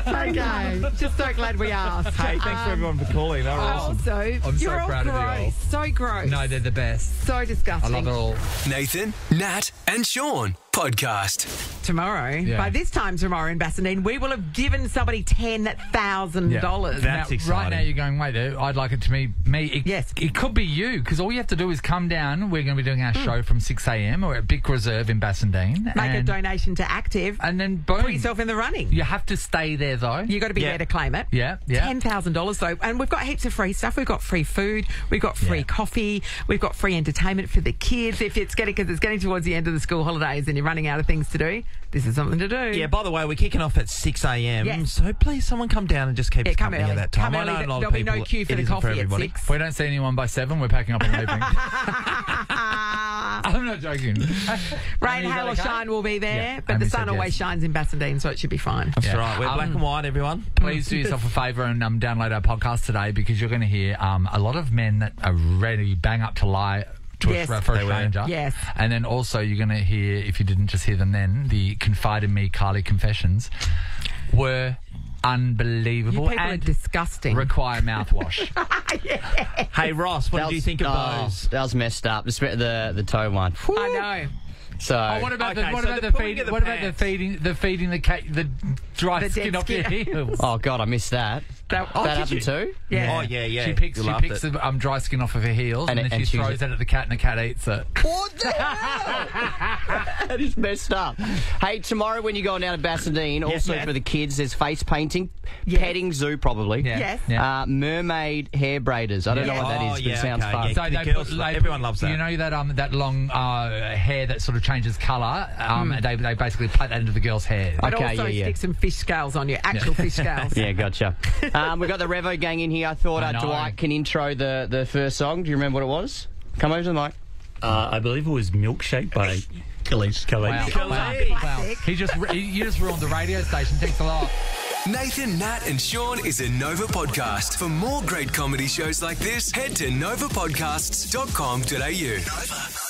Speaker 2: okay, just so glad we asked.
Speaker 3: Hey, thanks for um, everyone for calling. That was awesome.
Speaker 2: Also,
Speaker 4: I'm so
Speaker 2: you're all
Speaker 4: proud of you all.
Speaker 2: So gross.
Speaker 4: No, they're the best.
Speaker 2: so disgusting.
Speaker 4: I love it all.
Speaker 1: Nathan, Nat, and Sean podcast.
Speaker 2: Tomorrow,
Speaker 4: Yeah.
Speaker 2: by this time tomorrow in Bassendean, we will have given somebody ten thousand dollars.
Speaker 3: That's
Speaker 4: now,
Speaker 3: exciting.
Speaker 4: Right now, you're going, wait, I'd like it to be me. It,
Speaker 2: Yes.
Speaker 4: It could be you, because all you have to do is come down. We're going to be doing our hmm. show from 6 a.m. We're at Bic Reserve in Bassendean.
Speaker 2: Make a donation to Activ.
Speaker 4: and then boom.
Speaker 2: Put yourself in the running.
Speaker 4: You have to stay there, though.
Speaker 2: You got to be
Speaker 3: Yeah.
Speaker 2: there to claim it.
Speaker 4: Yeah, yeah.
Speaker 2: Ten thousand dollars though, and we've got heaps of free stuff. We've got free food. We've got free
Speaker 4: Yeah.
Speaker 2: coffee. We've got free entertainment for the kids. If it's getting because it's getting towards the end of the school holidays and you're running out of things to do, this is something to do.
Speaker 3: Yeah, by the way, we're kicking off at 6 a.m.
Speaker 2: Yes.
Speaker 3: So please, someone come down and just keep
Speaker 2: Yeah,
Speaker 3: us company
Speaker 2: early.
Speaker 3: at that time.
Speaker 2: Come
Speaker 3: I
Speaker 2: early.
Speaker 3: know a lot
Speaker 2: There'll
Speaker 3: of
Speaker 2: be no
Speaker 3: people,
Speaker 2: queue for
Speaker 3: it
Speaker 2: the
Speaker 3: isn't
Speaker 2: coffee at six.
Speaker 4: If we don't see anyone by 7, we're packing up and leaving. I'm not joking.
Speaker 2: Rain,
Speaker 4: Amy,
Speaker 2: hail, or
Speaker 4: okay?
Speaker 2: shine will be there,
Speaker 4: Yeah,
Speaker 2: but
Speaker 4: Amy
Speaker 2: the sun always
Speaker 4: yes.
Speaker 2: shines in Bassendean, so it should be fine.
Speaker 3: That's
Speaker 4: Yeah.
Speaker 3: right. We're
Speaker 4: Um,
Speaker 3: black and white, everyone.
Speaker 4: Please do yourself a favour and um, download our podcast today because you're going to hear um, a lot of men that are ready bang up to lie to
Speaker 2: Yes.
Speaker 4: a, for a
Speaker 3: They were.
Speaker 4: stranger.
Speaker 2: Yes.
Speaker 4: And then also you're going to hear, if you didn't just hear them then, the Confide in Me Carly confessions were unbelievable
Speaker 2: You
Speaker 4: unbelievable
Speaker 2: people are
Speaker 4: and
Speaker 2: disgusting.
Speaker 4: require mouthwash.
Speaker 3: Hey, Ross, what
Speaker 17: That
Speaker 3: did you think of
Speaker 17: oh,
Speaker 3: those?
Speaker 17: That was messed up. The spe- the the toe one.
Speaker 2: I know.
Speaker 17: So
Speaker 4: Oh, what about
Speaker 3: Okay,
Speaker 4: the what
Speaker 3: so
Speaker 4: about
Speaker 3: the
Speaker 4: the,
Speaker 3: pulling
Speaker 4: feed,
Speaker 3: the
Speaker 4: what about the feeding the feeding the cat the dry
Speaker 2: The
Speaker 4: skin
Speaker 2: dead
Speaker 4: off your heels?
Speaker 17: oh god, I missed that.
Speaker 2: That, oh,
Speaker 17: that
Speaker 2: did
Speaker 17: happened
Speaker 2: you?
Speaker 17: too.
Speaker 2: Yeah.
Speaker 3: Oh, yeah, yeah.
Speaker 4: She picks
Speaker 3: You
Speaker 4: she
Speaker 3: loved
Speaker 4: picks
Speaker 3: it.
Speaker 4: the um, dry skin off of her heels and,
Speaker 17: And-
Speaker 4: then
Speaker 17: and
Speaker 4: she
Speaker 17: she
Speaker 4: throws it at the cat and the cat eats it.
Speaker 17: What the hell? that is messed up. Hey, tomorrow when you're going down to Bassendean, also
Speaker 3: yes.
Speaker 17: for the kids, there's face painting,
Speaker 2: Yes.
Speaker 17: petting zoo probably.
Speaker 4: Yeah.
Speaker 2: Yes.
Speaker 17: Uh, mermaid hair braiders. I don't know what that is,
Speaker 3: Oh,
Speaker 17: but
Speaker 3: yeah,
Speaker 17: it sounds
Speaker 3: okay,
Speaker 17: fun.
Speaker 3: yeah.
Speaker 4: So
Speaker 3: The
Speaker 4: they
Speaker 3: girls
Speaker 4: put,
Speaker 3: lo-
Speaker 4: they
Speaker 3: everyone loves that.
Speaker 4: You know that um that long uh, hair that sort of changes colour. Um, they they basically plait that into the girl's hair.
Speaker 2: But
Speaker 17: Okay,
Speaker 2: also
Speaker 17: yeah, yeah.
Speaker 2: stick some fish scales on you, actual fish scales.
Speaker 17: Yeah, gotcha. Um, we've got the Revo gang in here. I thought
Speaker 4: I
Speaker 17: uh. Dwight can intro the, the first song. Do you remember what it was? Come over to the mic.
Speaker 18: Uh, I believe it was Milkshake by Kelis. Kelis.
Speaker 4: Wow. Wow. Wow. He just he, you just ruined the radio station. Thanks a lot.
Speaker 1: Nathan, Nat, and Sean is a Nova podcast. For more great comedy shows like this, head to novapodcasts.com.au. Nova.